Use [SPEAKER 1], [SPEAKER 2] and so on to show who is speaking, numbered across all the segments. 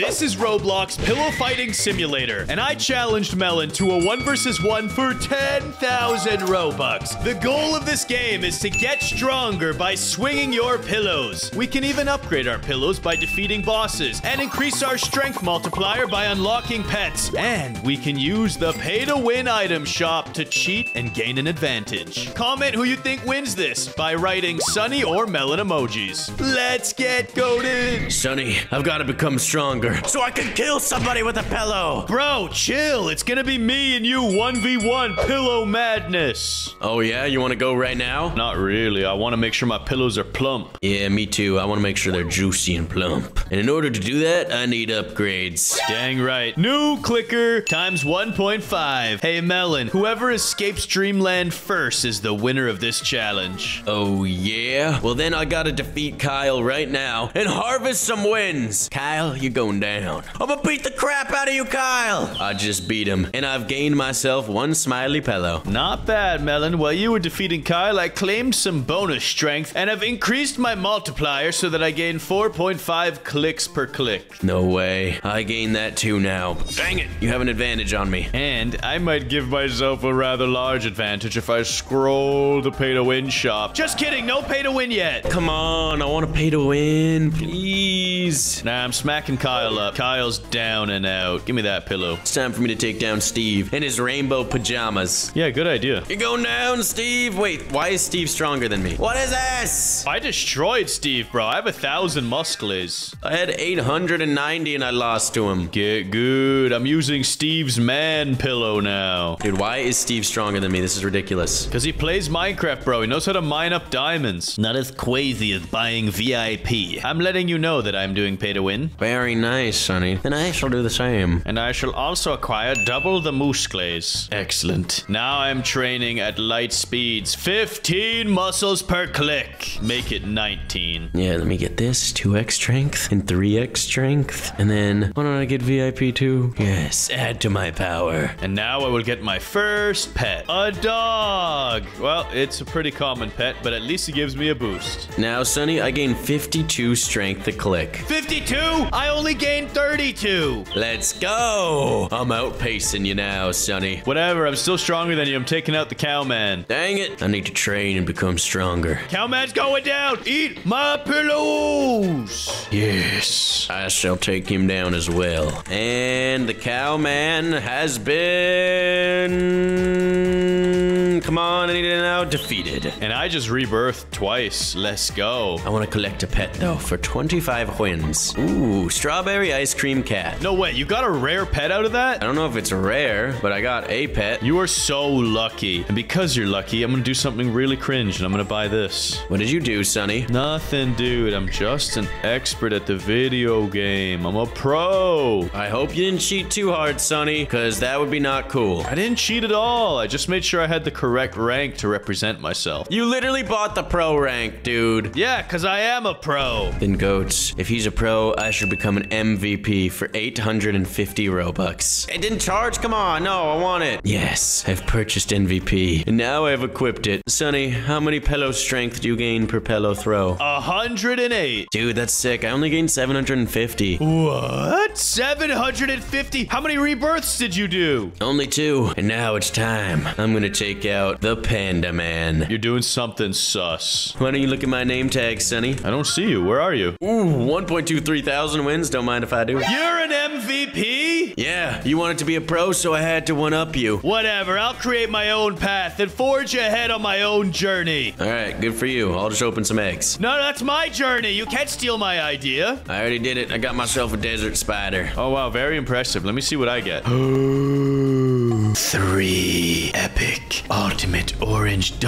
[SPEAKER 1] This is Roblox Pillow Fighting Simulator, and I challenged Melon to a 1 versus 1 for 10,000 Robux. The goal of this game is to get stronger by swinging your pillows. We can even upgrade our pillows by defeating bosses, and increase our strength multiplier by unlocking pets. And we can use the pay to win item shop to cheat and gain an advantage. Comment who you think wins this by writing Sunny or Melon emojis. Let's get goaded!
[SPEAKER 2] Sunny, I've got to become stronger so I can kill somebody with a pillow.
[SPEAKER 1] Bro, chill. It's gonna be me and you 1v1 pillow madness.
[SPEAKER 2] Oh, yeah? You want to go right now?
[SPEAKER 1] Not really. I want to make sure my pillows are plump.
[SPEAKER 2] Yeah, me too. I want to make sure they're juicy and plump. And in order to do that, I need upgrades.
[SPEAKER 1] Dang right. New clicker times 1.5. Hey, Melon, whoever escapes Dreamland first is the winner of this challenge.
[SPEAKER 2] Oh, yeah? Well, then I gotta defeat Kyle right now and harvest some wins. Kyle, you're going down. I'm gonna beat the crap out of you, Kyle. I just beat him, and I've gained myself one smiley pillow.
[SPEAKER 1] Not bad, Melon. While you were defeating Kyle, I claimed some bonus strength and I've increased my multiplier so that I gain 4.5 clicks per click.
[SPEAKER 2] No way. I gain that too now. Dang it. You have an advantage on me.
[SPEAKER 1] And I might give myself a rather large advantage if I scroll the pay to win shop. Just kidding, no pay to win yet.
[SPEAKER 2] Come on, I want to pay to win, please.
[SPEAKER 1] Nah, I'm smacking Kyle up. Kyle's down and out. Give me that pillow.
[SPEAKER 2] It's time for me to take down Steve in his rainbow pajamas.
[SPEAKER 1] Yeah, good idea.
[SPEAKER 2] You're going down, Steve. Wait, why is Steve stronger than me? What is this?
[SPEAKER 1] I destroyed Steve, bro. I have a thousand muscles.
[SPEAKER 2] I had 890 and I lost to him.
[SPEAKER 1] Get good. I'm using Steve's man pillow now.
[SPEAKER 2] Dude, why is Steve stronger than me? This is ridiculous.
[SPEAKER 1] Because he plays Minecraft, bro. He knows how to mine up diamonds. Not as crazy as buying VIP. I'm letting you know that I'm doing pay to win.
[SPEAKER 2] Very nice, Sunny. Then I shall do the same.
[SPEAKER 1] And I shall also acquire double the moose glaze. Excellent. Now I'm training at light speeds. 15 muscles per click. Make it 19.
[SPEAKER 2] Yeah, let me get this. 2x strength and 3x strength. And then, why don't I get VIP too? Yes, add to my power.
[SPEAKER 1] And now I will get my first pet. A dog. Well, it's a pretty common pet, but at least it gives me a boost.
[SPEAKER 2] Now, Sunny, I gain 52 strength to click.
[SPEAKER 1] 52? I only gained 32.
[SPEAKER 2] Let's go. I'm outpacing you now, Sunny.
[SPEAKER 1] Whatever, I'm still stronger than you. I'm taking out the cowman.
[SPEAKER 2] Dang it. I need to train and become stronger.
[SPEAKER 1] Cowman's going down. Eat my pillows.
[SPEAKER 2] Yes. I shall take him down as well. And the cowman has been... Come on, I need it now. Defeated.
[SPEAKER 1] And I just rebirthed twice. Let's go.
[SPEAKER 2] I want to collect a pet, though, for 25 wins. Ooh, strawberry ice cream cat.
[SPEAKER 1] No way, you got a rare pet out of that?
[SPEAKER 2] I don't know if it's rare, but I got a pet.
[SPEAKER 1] You are so lucky. And because you're lucky, I'm gonna do something really cringe and I'm gonna buy this.
[SPEAKER 2] What did you do, Sunny?
[SPEAKER 1] Nothing, dude. I'm just an expert at the video game. I'm a pro.
[SPEAKER 2] I hope you didn't cheat too hard, Sunny, because that would be not cool.
[SPEAKER 1] I didn't cheat at all. I just made sure I had the correct rank to represent myself.
[SPEAKER 2] You literally bought the pro rank, dude.
[SPEAKER 1] Yeah, because I am a pro.
[SPEAKER 2] Then Goats, if he's a pro, I should become an MVP for 850 Robux. It didn't charge? Come on, no, I want it. Yes, I've purchased MVP, and now I've equipped it. Sunny, how many pillow strength do you gain per pillow throw?
[SPEAKER 1] 108.
[SPEAKER 2] Dude, that's sick. I only gained 750.
[SPEAKER 1] What? 750? How many rebirths did you do?
[SPEAKER 2] Only two. And now it's time. I'm gonna take out the Panda Man.
[SPEAKER 1] You're doing something sus.
[SPEAKER 2] Why don't you look at my name tag, Sunny?
[SPEAKER 1] I don't see you. Where are you?
[SPEAKER 2] Ooh, 1.23 thousand wins. Don't mind if I do.
[SPEAKER 1] You're an MVP?
[SPEAKER 2] Yeah, you wanted to be a pro, so I had to one-up you.
[SPEAKER 1] Whatever. I'll create my own path and forge ahead on my own journey.
[SPEAKER 2] All right, good for you. I'll just open some eggs.
[SPEAKER 1] No, that's my journey. You can't steal my idea.
[SPEAKER 2] I already did it. I got myself a desert spider.
[SPEAKER 1] Oh, wow. Very impressive. Let me see what I get. Three epic ultimate orange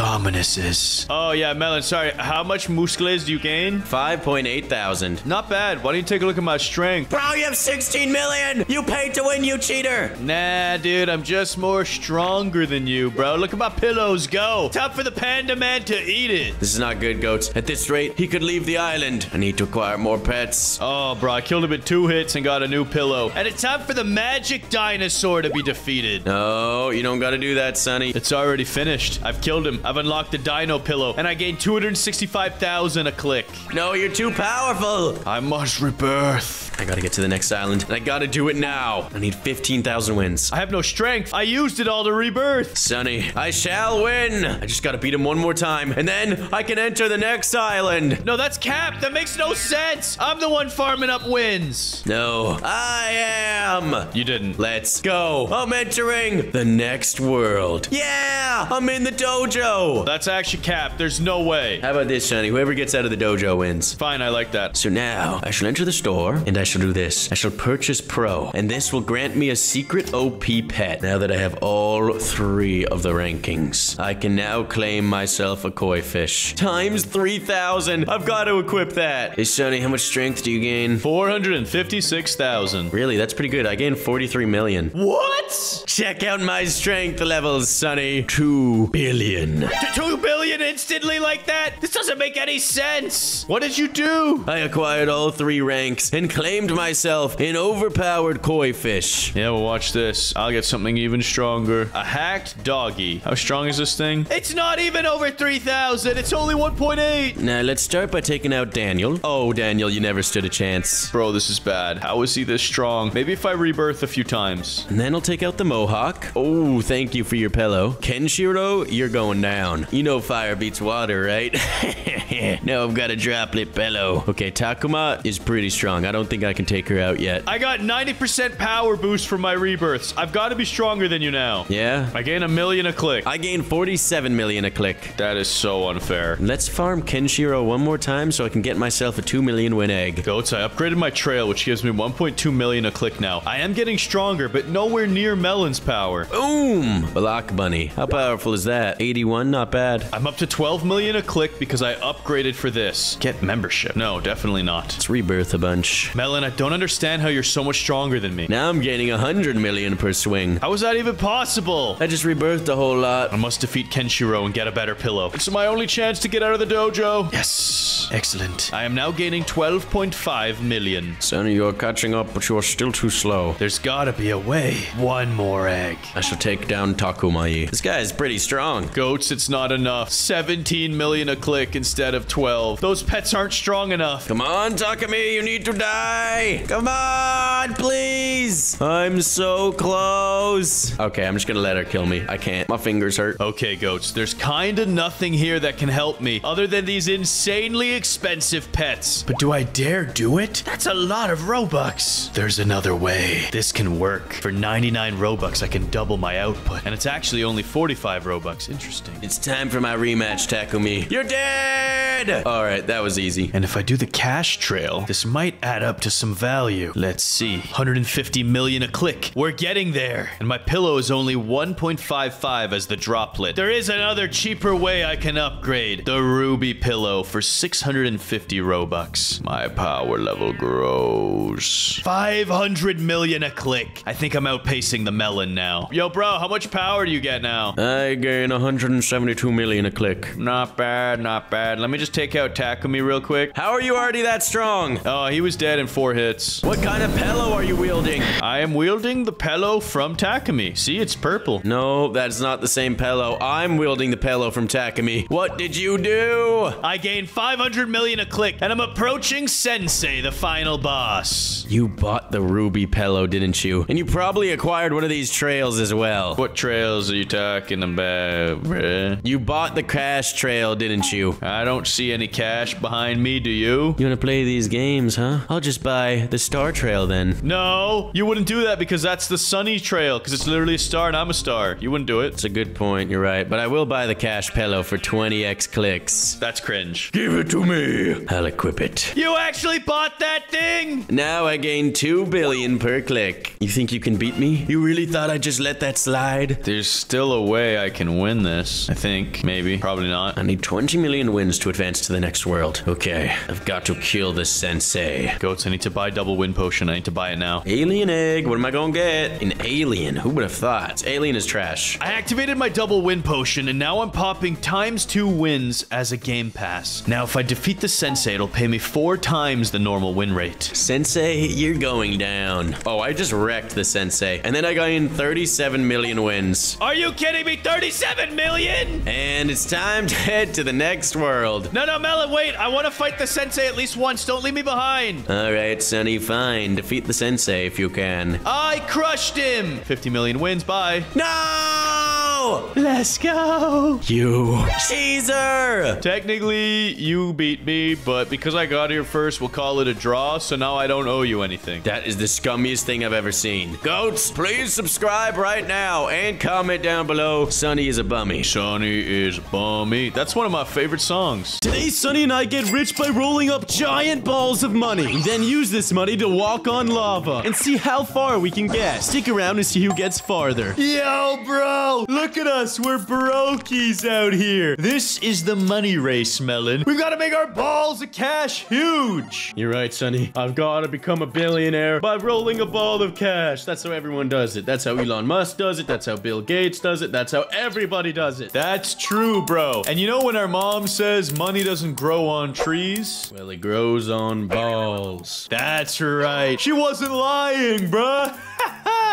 [SPEAKER 1] dominuses. Oh, yeah, Melon. Sorry. How much muscles do you gain?
[SPEAKER 2] 5.8 thousand.
[SPEAKER 1] Not bad. Why don't you take a look at my strength?
[SPEAKER 2] Bro, you have 16 million! You paid to win, you cheater!
[SPEAKER 1] Nah, dude, I'm just more stronger than you, bro. Look at my pillows go. Time for the panda man to eat it.
[SPEAKER 2] This is not good, goats. At this rate, he could leave the island. I need to acquire more pets.
[SPEAKER 1] Oh, bro, I killed him in two hits and got a new pillow. And it's time for the magic dinosaur to be defeated.
[SPEAKER 2] No, you don't gotta do that, Sunny.
[SPEAKER 1] It's already finished. I've killed him. I've unlocked the dino pillow, and I gained 265,000 a click.
[SPEAKER 2] No, you're too powerful.
[SPEAKER 1] I must rebirth.
[SPEAKER 2] I gotta get to the next island, and I gotta do it now. I need 15,000 wins.
[SPEAKER 1] I have no strength. I used it all to rebirth.
[SPEAKER 2] Sunny, I shall win. I just gotta beat him one more time, and then I can enter the next island.
[SPEAKER 1] No, that's Cap. That makes no sense. I'm the one farming up wins.
[SPEAKER 2] No, I am.
[SPEAKER 1] You didn't.
[SPEAKER 2] Let's go. I'm entering the next world. Yeah, I'm in the dojo.
[SPEAKER 1] That's actually Cap. There's no way.
[SPEAKER 2] How about this, Sunny? Whoever gets out of the dojo wins.
[SPEAKER 1] Fine, I like that.
[SPEAKER 2] So now I shall enter the store and I shall do this. I shall purchase Pro, and this will grant me a secret OP pet. Now that I have all three of the rankings, I can now claim myself a koi fish. Times 3,000. I've got to equip that. Hey, Sunny, how much strength do you gain?
[SPEAKER 1] 456,000.
[SPEAKER 2] Really, that's pretty good. I gained 43 million.
[SPEAKER 1] What?
[SPEAKER 2] Check out my strength levels, Sunny. 2 billion.
[SPEAKER 1] Two billion instantly like that? This doesn't make any sense. What did you do?
[SPEAKER 2] I acquired all three ranks and claimed myself an overpowered koi fish.
[SPEAKER 1] Yeah, well, watch this. I'll get something even stronger. A hacked doggy. How strong is this thing? It's not even over 3,000. It's only 1.8.
[SPEAKER 2] Now let's start by taking out Daniel. Oh, Daniel, you never stood a chance.
[SPEAKER 1] Bro, this is bad. How is he this strong? Maybe if I rebirth a few times.
[SPEAKER 2] And then I'll take out the Mohawk. Oh, thank you for your pillow. Kenshiro, you're going down. You know fire beats water, right? now I've got a droplet pillow. Okay, Takuma is pretty strong. I don't think I can take her out yet.
[SPEAKER 1] I got 90% power boost from my rebirths. I've got to be stronger than you now.
[SPEAKER 2] Yeah?
[SPEAKER 1] I gain a million a click.
[SPEAKER 2] I gain 47 million a click.
[SPEAKER 1] that is so unfair.
[SPEAKER 2] Let's farm Kenshiro one more time so I can get myself a 2 million win egg.
[SPEAKER 1] Goats, I upgraded my trail, which gives me 1.2 million a click now. I am getting stronger, but nowhere near Melon's power.
[SPEAKER 2] Boom! Block Bunny. How powerful is that? 81, not bad.
[SPEAKER 1] I'm up to 12 million a click because I upgraded for this. Get membership. No, definitely not.
[SPEAKER 2] Let's rebirth a bunch.
[SPEAKER 1] Melon, I don't understand how you're so much stronger than me.
[SPEAKER 2] Now I'm gaining 100 million per swing.
[SPEAKER 1] How is that even possible?
[SPEAKER 2] I just rebirthed a whole lot.
[SPEAKER 1] I must defeat Kenshiro and get a better pillow. It's my only chance to get out of the dojo. Yes. Excellent. I am now gaining 12.5 million.
[SPEAKER 2] Sunny, you're catching up, but you're still too slow.
[SPEAKER 1] There's gotta be a way. One more egg.
[SPEAKER 2] I shall take down Takumai. This guy is pretty strong.
[SPEAKER 1] Goats, it's not enough. 17 million a click instead of 12. Those pets aren't strong enough.
[SPEAKER 2] Come on, Takumi, you need to die. Come on, please. I'm so close. Okay, I'm just gonna let her kill me. I can't. My fingers hurt.
[SPEAKER 1] Okay, goats, there's kinda nothing here that can help me other than these insanely expensive pets. But do I dare do it? That's a lot of Robux. There's another way. This can work. For 99 Robux, I can double my output. And it's actually only 45 Robux. Interesting.
[SPEAKER 2] It's time for my rematch, Takumi. You're dead! All right, that was easy.
[SPEAKER 1] And if I do the cash trail, this might add up to some value. Let's see. 150 million a click. We're getting there. And my pillow is only 1.55 as the droplet. There is another cheaper way I can upgrade. The ruby pillow for 650 Robux. My power level grows. 500 million a click. I think I'm outpacing the melon now. Yo, bro, how much power do you get now?
[SPEAKER 2] I gain 172 million a click.
[SPEAKER 1] Not bad, not bad. Let me just take out Takumi real quick.
[SPEAKER 2] How are you already that strong?
[SPEAKER 1] Oh, he was dead in four hits.
[SPEAKER 2] What kind of pillow are you wielding?
[SPEAKER 1] I am wielding the pillow from Takumi. See, it's purple.
[SPEAKER 2] No, that's not the same pillow. I'm wielding the pillow from Takumi. What did you do?
[SPEAKER 1] I gained 500 million a click, and I'm approaching Sensei, the final boss.
[SPEAKER 2] You bought the ruby pillow, didn't you? And you probably acquired one of these trails as well.
[SPEAKER 1] What trails are you talking about, bruh?
[SPEAKER 2] You bought the cash trail, didn't you?
[SPEAKER 1] I don't see any cash behind me, do you?
[SPEAKER 2] You wanna play these games, huh? I'll just buy the star trail then.
[SPEAKER 1] No, you wouldn't do that because that's the sunny trail, because it's literally a star and I'm a star. You wouldn't do it.
[SPEAKER 2] It's a good point, you're right. But I will buy the cash pillow for 20x clicks.
[SPEAKER 1] That's cringe.
[SPEAKER 2] Give it to me. I'll equip it.
[SPEAKER 1] You actually bought that thing?
[SPEAKER 2] Now I gain 2 billion per click. You think you can beat me? You really thought I'd just let that slide?
[SPEAKER 1] There's still a way I can win this. I think. Maybe. Probably not.
[SPEAKER 2] I need 20 million wins to advance to the next world. Okay, I've got to kill the sensei.
[SPEAKER 1] Goats, I need to buy double win potion. I need to buy it now.
[SPEAKER 2] Alien
[SPEAKER 3] egg. What am I gonna get? An alien. Who would have thought? Alien is trash.
[SPEAKER 1] I activated my double win potion, and now I'm popping times two wins as a game pass. Now, if I defeat the sensei, it'll pay me four times the normal win rate.
[SPEAKER 3] Sensei, you're going down. Oh, I just wrecked the sensei. And then I got in 37 million wins.
[SPEAKER 1] Are you kidding me? 37 million?
[SPEAKER 3] And it's time to head to the next world.
[SPEAKER 1] No, no, Melon, wait. I want to fight the sensei at least once. Don't leave me behind.
[SPEAKER 3] All right, Sunny, fine. Defeat the sensei if you can.
[SPEAKER 1] I crushed him. 50 million wins. Bye.
[SPEAKER 3] No!
[SPEAKER 1] Let's go.
[SPEAKER 3] You. Caesar!
[SPEAKER 1] Technically, you beat me, but because I got here first, we'll call it a draw, so now I don't owe you anything.
[SPEAKER 3] That is the scummiest thing I've ever seen. Goats, please subscribe right now and comment down below. Sunny is a bummy.
[SPEAKER 1] Sunny is bummy. That's one of my favorite songs.
[SPEAKER 2] Today, Sunny and I get rich by rolling up giant balls of money. We then use this money to walk on lava and see how far we can get. Stick around to see who gets farther.
[SPEAKER 1] Yo, bro, look at us. We're brokies out here. This is the money race, Melon. We've got to make our balls of cash huge.
[SPEAKER 2] You're right, Sunny. I've got to become a billionaire by rolling a ball of cash. That's how everyone does it. That's how Elon Musk does it. That's how Bill Gates does it. That's how everybody does it.
[SPEAKER 1] That's true, bro. And you know when our mom says money doesn't grow on trees?
[SPEAKER 2] Well, it grows on balls.
[SPEAKER 1] That's right. She wasn't lying, bruh.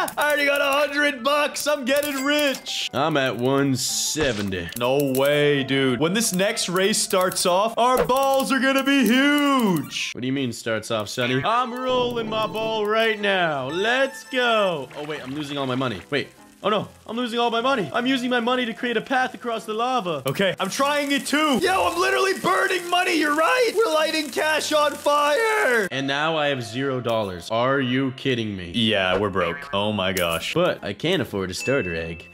[SPEAKER 1] I already got a hundred bucks. I'm getting rich.
[SPEAKER 2] I'm at 170.
[SPEAKER 1] No way, dude. When this next race starts off, our balls are gonna be huge.
[SPEAKER 2] What do you mean starts off, Sunny? I'm rolling my ball right now. Let's go. Oh, wait, I'm losing all my money. Wait. Oh no, I'm losing all my money. I'm using my money to create a path across the lava.
[SPEAKER 1] Okay, I'm trying it too. Yo, I'm literally burning money. You're right. We're lighting cash on fire.
[SPEAKER 2] And now I have zero dollars. Are you kidding me?
[SPEAKER 1] Yeah, we're broke. Oh my gosh.
[SPEAKER 2] But I can't afford a starter egg.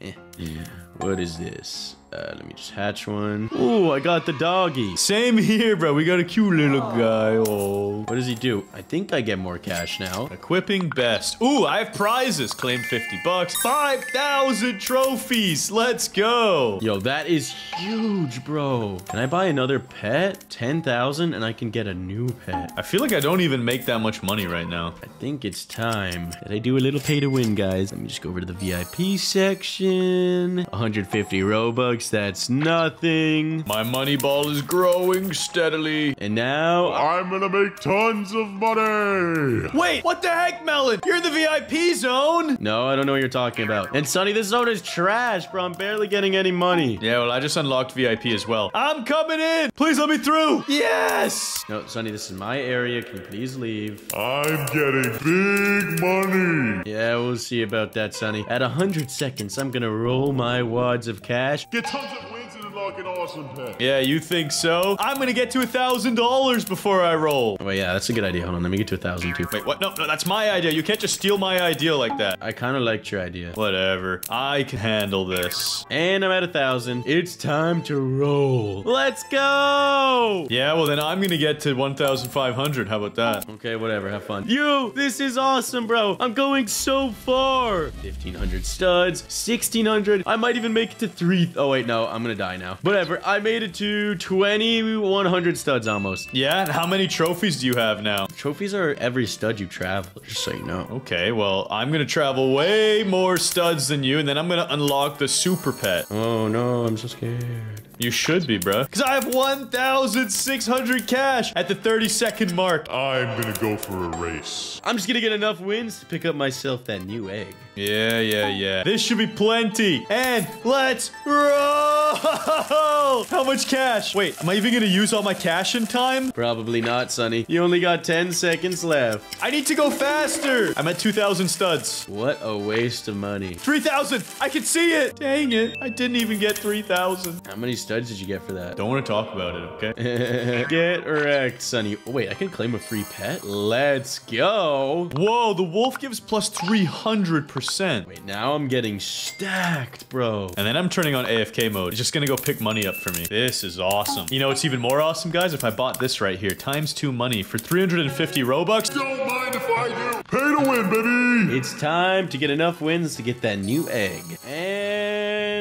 [SPEAKER 2] Hmm. what is this? Uh, let me just hatch one. Ooh, I got the doggy.
[SPEAKER 1] Same here, bro. We got a cute little guy. Oh.
[SPEAKER 2] What does he do? I think I get more cash now.
[SPEAKER 1] Equipping best. Ooh, I have prizes. Claim 50 bucks. 5,000 trophies. Let's go.
[SPEAKER 2] Yo, that is huge, bro. Can I buy another pet? 10,000 and I can get a new pet.
[SPEAKER 1] I feel like I don't even make that much money right now.
[SPEAKER 2] I think it's time that I do a little pay to win, guys. Let me just go over to the VIP section. 150 Robux. That's nothing.
[SPEAKER 1] My money ball is growing steadily.
[SPEAKER 2] And now
[SPEAKER 4] I'm gonna make tons of money.
[SPEAKER 1] Wait, what the heck, Melon? You're in the VIP zone?
[SPEAKER 2] No, I don't know what you're talking about. And Sunny, this zone is trash, bro. I'm barely getting any money.
[SPEAKER 1] Yeah, well, I just unlocked VIP as well. I'm coming in. Please let me through. Yes.
[SPEAKER 2] No, Sunny, this is my area. Can you please leave?
[SPEAKER 4] I'm getting big money.
[SPEAKER 2] Yeah, we'll see about that, Sunny. At 100 seconds, I'm gonna roll my wads of cash.
[SPEAKER 4] Get tons of wins and unlock an awesome pet.
[SPEAKER 1] Yeah, you think so? I'm gonna get to a thousand dollars before I roll.
[SPEAKER 2] Oh, yeah, that's a good idea. Hold on, let me get to a thousand too.
[SPEAKER 1] Wait, what? No, no, that's my idea. You can't just steal my idea like that.
[SPEAKER 2] I kind of liked your idea.
[SPEAKER 1] Whatever. I can handle this.
[SPEAKER 2] And I'm at a thousand. It's time to roll. Let's go.
[SPEAKER 1] Yeah, well then I'm gonna get to 1,500. How about that?
[SPEAKER 2] Okay, whatever. Have fun. You, this is awesome, bro. I'm going so far. 1,500 studs, 1,600. I might even make it to three. Oh, wait, no. I'm gonna die now. Whatever. I made it to 2,100 studs almost.
[SPEAKER 1] Yeah, and how many trophies do you have now?
[SPEAKER 2] Trophies are every stud you travel, just so you know.
[SPEAKER 1] Okay, well, I'm gonna travel way more studs than you, and then I'm gonna unlock the super pet.
[SPEAKER 2] Oh, no. I'm so scared.
[SPEAKER 1] You should be, bruh. Because I have 1,600 cash at the 30 second mark.
[SPEAKER 4] I'm gonna go for a race.
[SPEAKER 2] I'm just gonna get enough wins to pick up myself that new egg.
[SPEAKER 1] Yeah, yeah, yeah. This should be plenty. And let's roll! How much cash? Wait, am I even gonna use all my cash in time?
[SPEAKER 2] Probably not, Sunny. You only got 10 seconds left.
[SPEAKER 1] I need to go faster. I'm at 2,000 studs.
[SPEAKER 2] What a waste of money.
[SPEAKER 1] 3,000. I can see it. Dang it. I didn't even get 3,000.
[SPEAKER 2] How many studs did you get for that?
[SPEAKER 1] Don't want to talk about it, okay?
[SPEAKER 2] Get wrecked, Sunny. Oh, wait, I can claim a free pet? Let's go.
[SPEAKER 1] Whoa, the wolf gives plus 300%.
[SPEAKER 2] Wait, now I'm getting stacked, bro.
[SPEAKER 1] And then I'm turning on AFK mode. It's just gonna go pick money up for me. This is awesome. You know, it's even more awesome, guys, if I bought this right here. Times two money for 350 Robux.
[SPEAKER 4] Don't mind if I do. Pay to win, baby.
[SPEAKER 2] It's time to get enough wins to get that new egg.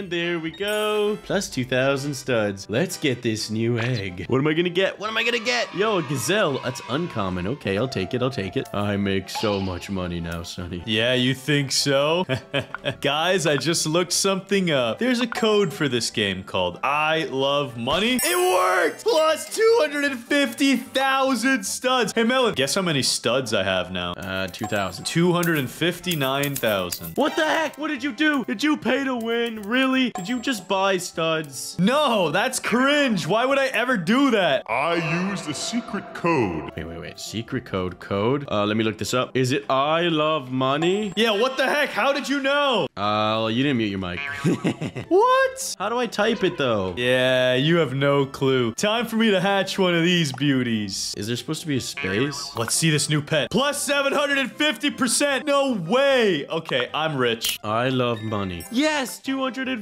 [SPEAKER 2] And there we go. Plus 2,000 studs. Let's get this new egg. What am I gonna get? What am I gonna get? Yo, a gazelle. That's uncommon. Okay, I'll take it. I'll take it. I make so much money now, Sunny.
[SPEAKER 1] Yeah, you think so? Guys, I just looked something up. There's a code for this game called I Love Money. It worked! Plus 250,000 studs. Hey, Melon, guess how many studs I have now?
[SPEAKER 2] Uh, 2,000.
[SPEAKER 1] 259,000.
[SPEAKER 2] What the heck? What did you do? Did you pay to win? Really? Did you just buy studs?
[SPEAKER 1] No, that's cringe. Why would I ever do that?
[SPEAKER 4] I used a secret code.
[SPEAKER 2] Wait, wait, wait. Secret code, code? Uh, let me look this up. Is it I love money?
[SPEAKER 1] Yeah, what the heck? How did you know?
[SPEAKER 2] Uh, you didn't mute your mic.
[SPEAKER 1] What?
[SPEAKER 2] How do I type it though?
[SPEAKER 1] Yeah, you have no clue. Time for me to hatch one of these beauties.
[SPEAKER 2] Is there supposed to be a space?
[SPEAKER 1] Let's see this new pet. Plus 750%. No way. Okay, I'm rich.
[SPEAKER 2] I love money. Yes,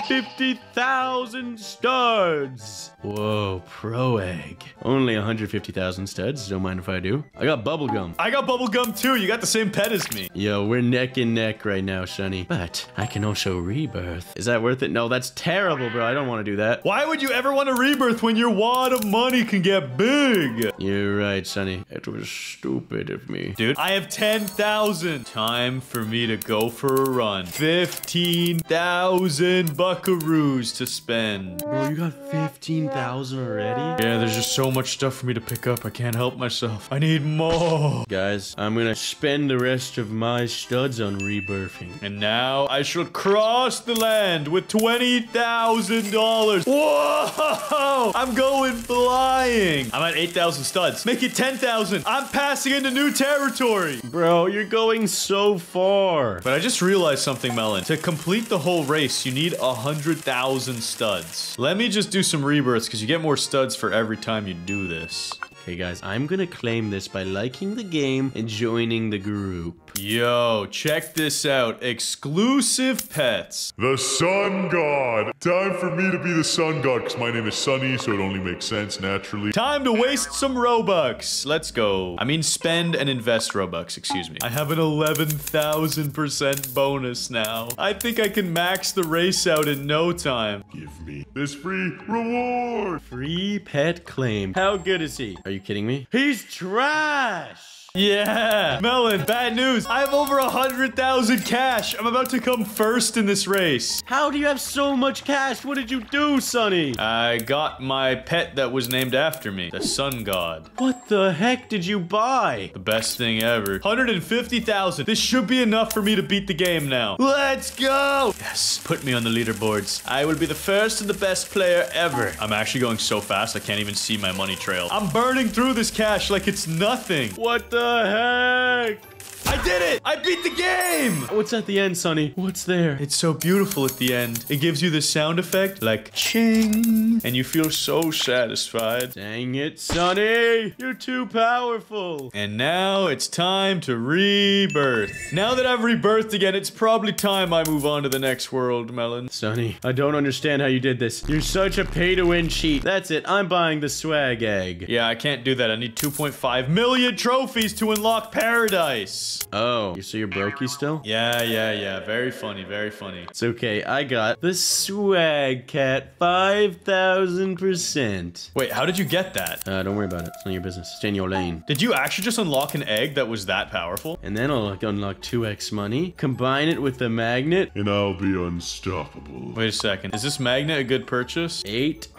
[SPEAKER 2] 250,000 studs. Whoa, pro egg. Only 150,000 studs. Don't mind if I do. I got bubblegum.
[SPEAKER 1] I got bubblegum too. You got the same pet as me.
[SPEAKER 2] Yo, we're neck and neck right now, Sunny. But I can also rebirth. Is that worth it? No, that's terrible, bro. I don't want to do that.
[SPEAKER 1] Why would you ever want to rebirth when your wad of money can get big?
[SPEAKER 2] You're right, Sunny. It was stupid of me.
[SPEAKER 1] Dude, I have 10,000. Time for me to go for a run. 15,000 buckaroos to spend.
[SPEAKER 2] Bro, you got 15,000 already?
[SPEAKER 1] Yeah, there's just so much stuff for me to pick up. I can't help myself. I need more.
[SPEAKER 2] Guys, I'm gonna spend the rest of my studs on rebirthing.
[SPEAKER 1] And now I shall cross the land with $20,000. Whoa! I'm going flying. I'm at 8,000 studs. Make it 10,000. I'm passing into new territory.
[SPEAKER 2] Bro, you're going so far.
[SPEAKER 1] But I just realized something, Melon. To complete the whole race, you need 100,000 studs. Let me just do some rebirths because you get more studs for every time you do this.
[SPEAKER 2] Okay, guys, I'm gonna claim this by liking the game and joining the group.
[SPEAKER 1] Yo, check this out. Exclusive pets.
[SPEAKER 4] The Sun God. Time for me to be the Sun God because my name is Sunny, so it only makes sense naturally.
[SPEAKER 1] Time to waste some Robux. Let's go. I mean, spend and invest Robux, excuse me. I have an 11,000% bonus now. I think I can max the race out in no time.
[SPEAKER 4] Give me this free reward.
[SPEAKER 2] Free pet claim. How good is he? Are you kidding me? He's trash!
[SPEAKER 1] Yeah. Melon, bad news. I have over a 100,000 cash. I'm about to come first in this race.
[SPEAKER 2] How do you have so much cash? What did you do, Sunny?
[SPEAKER 1] I got my pet that was named after me, the Sun God.
[SPEAKER 2] What the heck did you buy?
[SPEAKER 1] The best thing ever. 150,000. This should be enough for me to beat the game now. Let's go. Yes, put me on the leaderboards. I will be the first and the best player ever. I'm actually going so fast I can't even see my money trail. I'm burning through this cash like it's nothing.
[SPEAKER 2] What the heck?
[SPEAKER 1] I did it! I beat the game!
[SPEAKER 2] What's at the end, Sunny? What's there?
[SPEAKER 1] It's so beautiful at the end. It gives you the sound effect like ching, and you feel so satisfied.
[SPEAKER 2] Dang it, Sunny! You're too powerful.
[SPEAKER 1] And now it's time to rebirth. Now that I've rebirthed again, it's probably time I move on to the next world, Melon.
[SPEAKER 2] Sunny, I don't understand how you did this. You're such a pay-to-win cheat. That's it. I'm buying the swag egg.
[SPEAKER 1] Yeah, I can't do that. I need 2.5 million trophies to unlock paradise.
[SPEAKER 2] Oh, so you're brokey still?
[SPEAKER 1] Yeah, yeah, yeah. Very funny, very funny.
[SPEAKER 2] It's okay. I got the swag cat 5,000%.
[SPEAKER 1] Wait, how did you get that?
[SPEAKER 2] Uh, don't worry about it. It's not your business. Stay in your lane.
[SPEAKER 1] Did you actually just unlock an egg that was that powerful?
[SPEAKER 2] And then I'll unlock 2x money, combine it with the magnet,
[SPEAKER 4] And I'll be unstoppable.
[SPEAKER 1] Wait a second. Is this magnet a good purchase?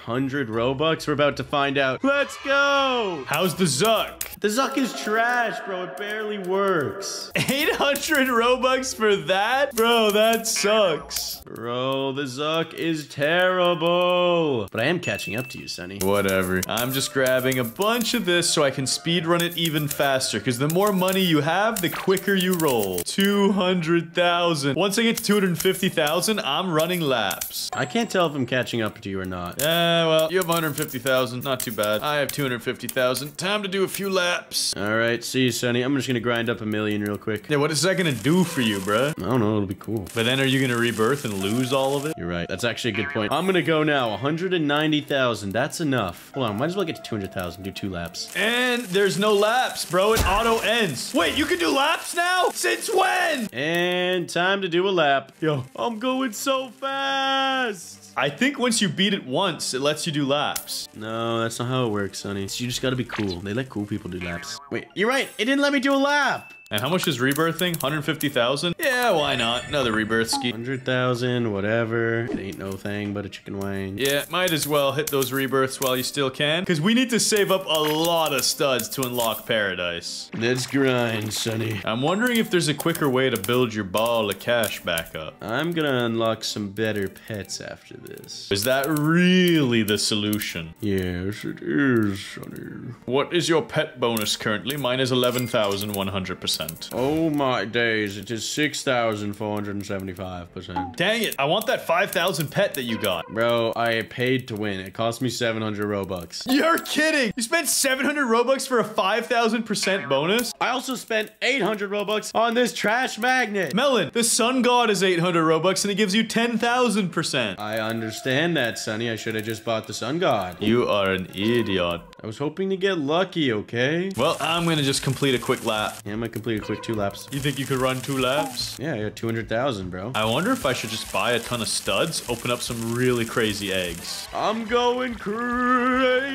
[SPEAKER 2] 800 Robux. We're about to find out. Let's go!
[SPEAKER 1] How's the Zuck?
[SPEAKER 2] The Zuck is trash, bro. It barely works.
[SPEAKER 1] 800 Robux for that? Bro, that sucks.
[SPEAKER 2] Bro, the Zuck is terrible. But I am catching up to you, Sunny.
[SPEAKER 1] Whatever. I'm just grabbing a bunch of this so I can speed run it even faster. Because the more money you have, the quicker you roll. 200,000. Once I get to 250,000, I'm running laps.
[SPEAKER 2] I can't tell if I'm catching up to you or not.
[SPEAKER 1] Yeah, well, you have 150,000. Not too bad. I have 250,000. Time to do a few laps.
[SPEAKER 2] All right, see you, Sunny. I'm just gonna grind up a million real real quick.
[SPEAKER 1] Yeah, what is that gonna do for you, bruh?
[SPEAKER 2] I don't know. It'll be cool.
[SPEAKER 1] But then are you gonna rebirth and lose all of it?
[SPEAKER 2] You're right. That's actually a good point. I'm gonna go now. 190,000. That's enough. Hold on. Might as well get to 200,000. Do two laps.
[SPEAKER 1] And there's no laps, bro. It auto ends. Wait, you can do laps now? Since when?
[SPEAKER 2] And time to do a lap. Yo, I'm going so fast.
[SPEAKER 1] I think once you beat it once, it lets you do laps.
[SPEAKER 2] No, that's not how it works, Sunny. You just gotta be cool. They let cool people do laps. Wait, you're right. It didn't let me do a lap.
[SPEAKER 1] And how much is rebirthing? 150,000? Yeah, why not? Another rebirth ski.
[SPEAKER 2] 100,000, whatever. It ain't no thing but a chicken wing.
[SPEAKER 1] Yeah, might as well hit those rebirths while you still can. Because we need to save up a lot of studs to unlock paradise.
[SPEAKER 2] Let's grind, Sunny.
[SPEAKER 1] I'm wondering if there's a quicker way to build your ball of cash back up.
[SPEAKER 2] I'm gonna unlock some better pets after this.
[SPEAKER 1] Is that really the solution?
[SPEAKER 2] Yes, it is, Sunny.
[SPEAKER 1] What is your pet bonus currently? Mine is 11,100%.
[SPEAKER 2] Oh my days, it is 6,475%.
[SPEAKER 1] Dang it, I want that 5,000 pet that you got.
[SPEAKER 2] Bro, I paid to win. It cost me 700 Robux.
[SPEAKER 1] You're kidding! You spent 700 Robux for a 5,000% bonus?
[SPEAKER 2] I also spent 800 Robux on this trash magnet.
[SPEAKER 1] Melon, the sun god is 800 Robux and it gives you 10,000%.
[SPEAKER 2] I understand that, Sunny. I should have just bought the sun god.
[SPEAKER 1] You are an idiot.
[SPEAKER 2] I was hoping to get lucky, okay?
[SPEAKER 1] Well, I'm gonna just complete a quick lap.
[SPEAKER 2] Yeah, I'm gonna complete a quick two laps.
[SPEAKER 1] You think you could run two laps?
[SPEAKER 2] Yeah, I got 200,000, bro.
[SPEAKER 1] I wonder if I should just buy a ton of studs, open up some really crazy eggs.
[SPEAKER 2] I'm going crazy.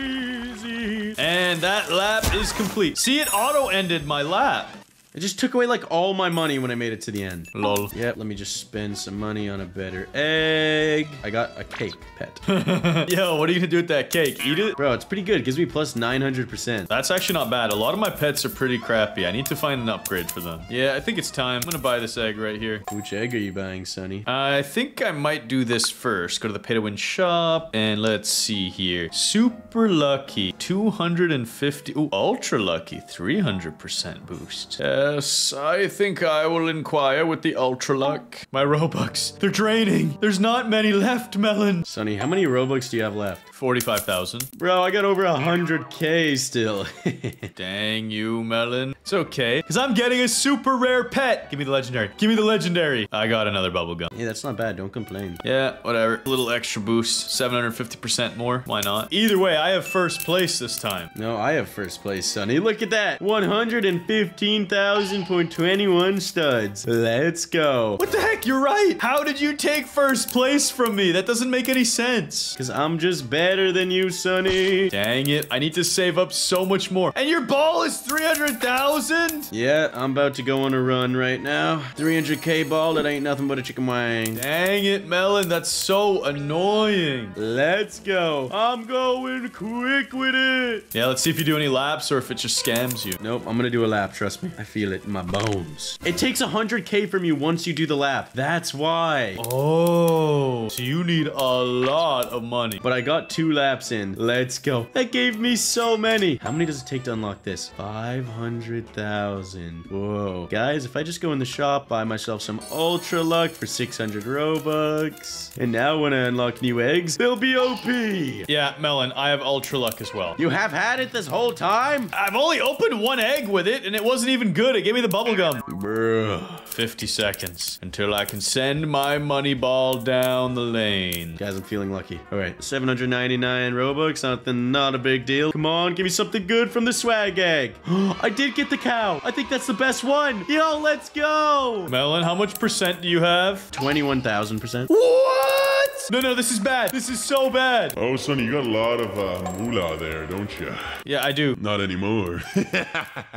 [SPEAKER 1] And that lap is complete. See, it auto-ended my lap.
[SPEAKER 2] It just took away like all my money when I made it to the end.
[SPEAKER 1] Lol.
[SPEAKER 2] Yep, let me just spend some money on a better egg. I got a cake pet.
[SPEAKER 1] Yo, what are you gonna do with that cake? Eat it?
[SPEAKER 2] Bro, it's pretty good. Gives me plus 900%.
[SPEAKER 1] That's actually not bad. A lot of my pets are pretty crappy. I need to find an upgrade for them. Yeah, I think it's time. I'm gonna buy this egg right here.
[SPEAKER 2] Which egg are you buying, Sunny?
[SPEAKER 1] I think I might do this first. Go to the pay to win shop and let's see here. Super lucky, 250. Ooh, ultra lucky, 300% boost. Uh, Yes, I think I will inquire with the ultra luck. My Robux, they're draining. There's not many left, Melon.
[SPEAKER 2] Sunny, how many Robux do you have left?
[SPEAKER 1] 45,000.
[SPEAKER 2] Bro, I got over 100k still.
[SPEAKER 1] Dang you, Melon. It's okay, because I'm getting a super rare pet. Give me the legendary. Give me the legendary. I got another bubble gum.
[SPEAKER 2] hey, that's not bad. Don't complain.
[SPEAKER 1] Yeah, whatever. A little extra boost. 750% more. Why not? Either way, I have first place this time.
[SPEAKER 2] No, I have first place, Sonny. Look at that. 115,000.21 studs. Let's go.
[SPEAKER 1] What the heck? You're right. How did you take first place from me? That doesn't make any sense.
[SPEAKER 2] Because I'm just better than you, Sunny.
[SPEAKER 1] Dang it. I need to save up so much more. And your ball is 300,000?
[SPEAKER 2] Yeah, I'm about to go on a run right now. 300k ball, that ain't nothing but a chicken wing.
[SPEAKER 1] Dang it, Melon. That's so annoying.
[SPEAKER 2] Let's go. I'm going quick with it.
[SPEAKER 1] Yeah, let's see if you do any laps or if it just scams you.
[SPEAKER 2] Nope, I'm gonna do a lap, trust me. I feel it in my bones. It takes 100k from you once you do the lap. That's why.
[SPEAKER 1] Oh, so you need a lot of money.
[SPEAKER 2] But I got two laps in. Let's go. That gave me so many. How many does it take to unlock this? 500,000. Whoa. Guys, if I just go in the shop, buy myself some Ultra Luck for 600 Robux. And now when I unlock new eggs, they'll be OP.
[SPEAKER 1] Yeah, Melon, I have ultra luck as well.
[SPEAKER 2] You have had it this whole time?
[SPEAKER 1] I've only opened one egg with it, and it wasn't even good. It gave me the bubble gum.
[SPEAKER 2] Bruh.
[SPEAKER 1] 50 seconds until I can send my money ball down the lane.
[SPEAKER 2] Guys, I'm feeling lucky. All right, 799 Robux, nothing, not a big deal. Come on, give me something good from the swag egg. I did get the cow. I think that's the best one. Yo, let's go.
[SPEAKER 1] Melon, how much percent do you have?
[SPEAKER 2] 21,000%.
[SPEAKER 1] What? No, no, this is bad. This is so bad.
[SPEAKER 4] Oh, Sunny, you got a lot of uh, moolah there, don't you?
[SPEAKER 1] Yeah, I do.
[SPEAKER 4] Not anymore.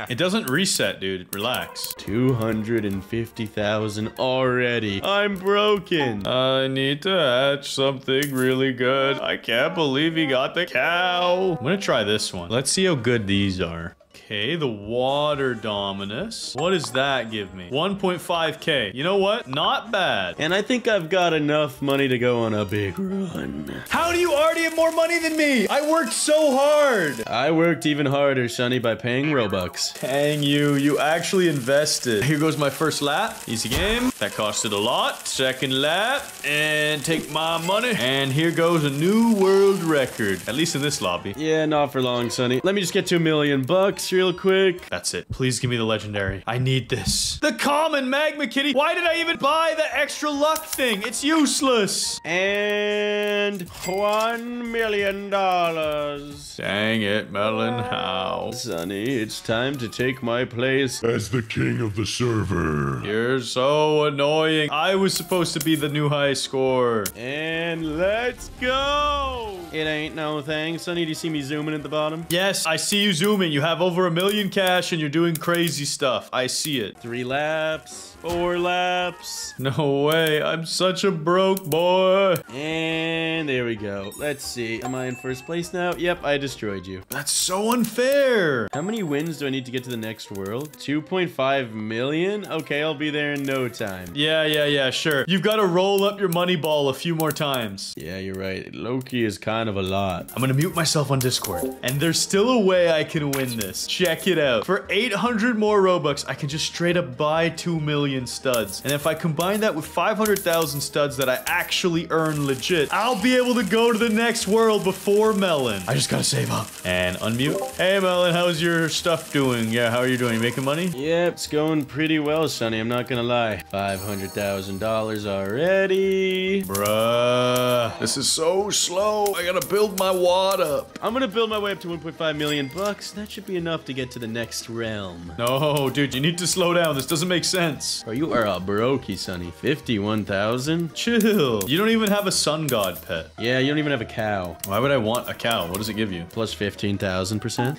[SPEAKER 1] It doesn't reset, dude. Relax.
[SPEAKER 2] 250,000 already. I'm broken.
[SPEAKER 1] I need to hatch something really good. I can't believe he got the cow. I'm gonna try this one. Let's see how good these are. Okay, the water dominus. What does that give me? 1.5k. You know what? Not bad.
[SPEAKER 2] And I think I've got enough money to go on a big run.
[SPEAKER 1] How do you already have more money than me? I worked so hard.
[SPEAKER 2] I worked even harder, Sunny, by paying Robux.
[SPEAKER 1] Dang you, you actually invested. Here goes my first lap. Easy game. That costed a lot. Second lap. And take my money. And here goes a new world record. At least in this lobby.
[SPEAKER 2] Yeah, not for long, Sunny. Let me just get to a million bucks real quick.
[SPEAKER 1] That's it. Please give me the legendary. I need this. The common magma kitty. Why did I even buy the extra luck thing? It's useless.
[SPEAKER 2] And one million dollars.
[SPEAKER 1] Dang it, Melon. How?
[SPEAKER 2] Sunny, it's time to take my place.
[SPEAKER 4] As the king of the server.
[SPEAKER 1] You're so annoying. I was supposed to be the new high score.
[SPEAKER 2] And let's go. It ain't no thing. Sunny, do you see me zooming at the bottom?
[SPEAKER 1] Yes, I see you zooming. You have over a million cash and you're doing crazy stuff. I see it.
[SPEAKER 2] Three laps, four laps.
[SPEAKER 1] No way. I'm such a broke boy.
[SPEAKER 2] And there we go. Let's see. Am I in first place now? Yep, I destroyed you.
[SPEAKER 1] That's so unfair.
[SPEAKER 2] How many wins do I need to get to the next world? 2.5 million? Okay, I'll be there in no time.
[SPEAKER 1] Yeah, yeah, yeah, sure. You've got to roll up your money ball a few more times.
[SPEAKER 2] Yeah, you're right. Loki is kind of a lot.
[SPEAKER 1] I'm gonna mute myself on Discord. And there's still a way I can win this. Check it out. For 800 more Robux, I can just straight up buy 2 million studs. And if I combine that with 500,000 studs that I actually earn legit, I'll be able to go to the next world before Melon. I just gotta save up. And unmute. Hey, Melon, how's your stuff doing? Yeah, how are you doing? You making money?
[SPEAKER 2] Yep, it's going pretty well, Sunny. I'm not gonna lie. $500,000 already.
[SPEAKER 1] Bruh. This is so slow. I gotta build my wad up.
[SPEAKER 2] I'm gonna build my way up to 1.5 million bucks. That should be enough to get to the next realm.
[SPEAKER 1] No, dude, you need to slow down. This doesn't make sense.
[SPEAKER 2] Bro, you are a brokey, Sunny. 51,000?
[SPEAKER 1] Chill. You don't even have a sun god pet.
[SPEAKER 2] Yeah, you don't even have a cow.
[SPEAKER 1] Why would I want a cow? What does it give you?
[SPEAKER 2] Plus 15,000%.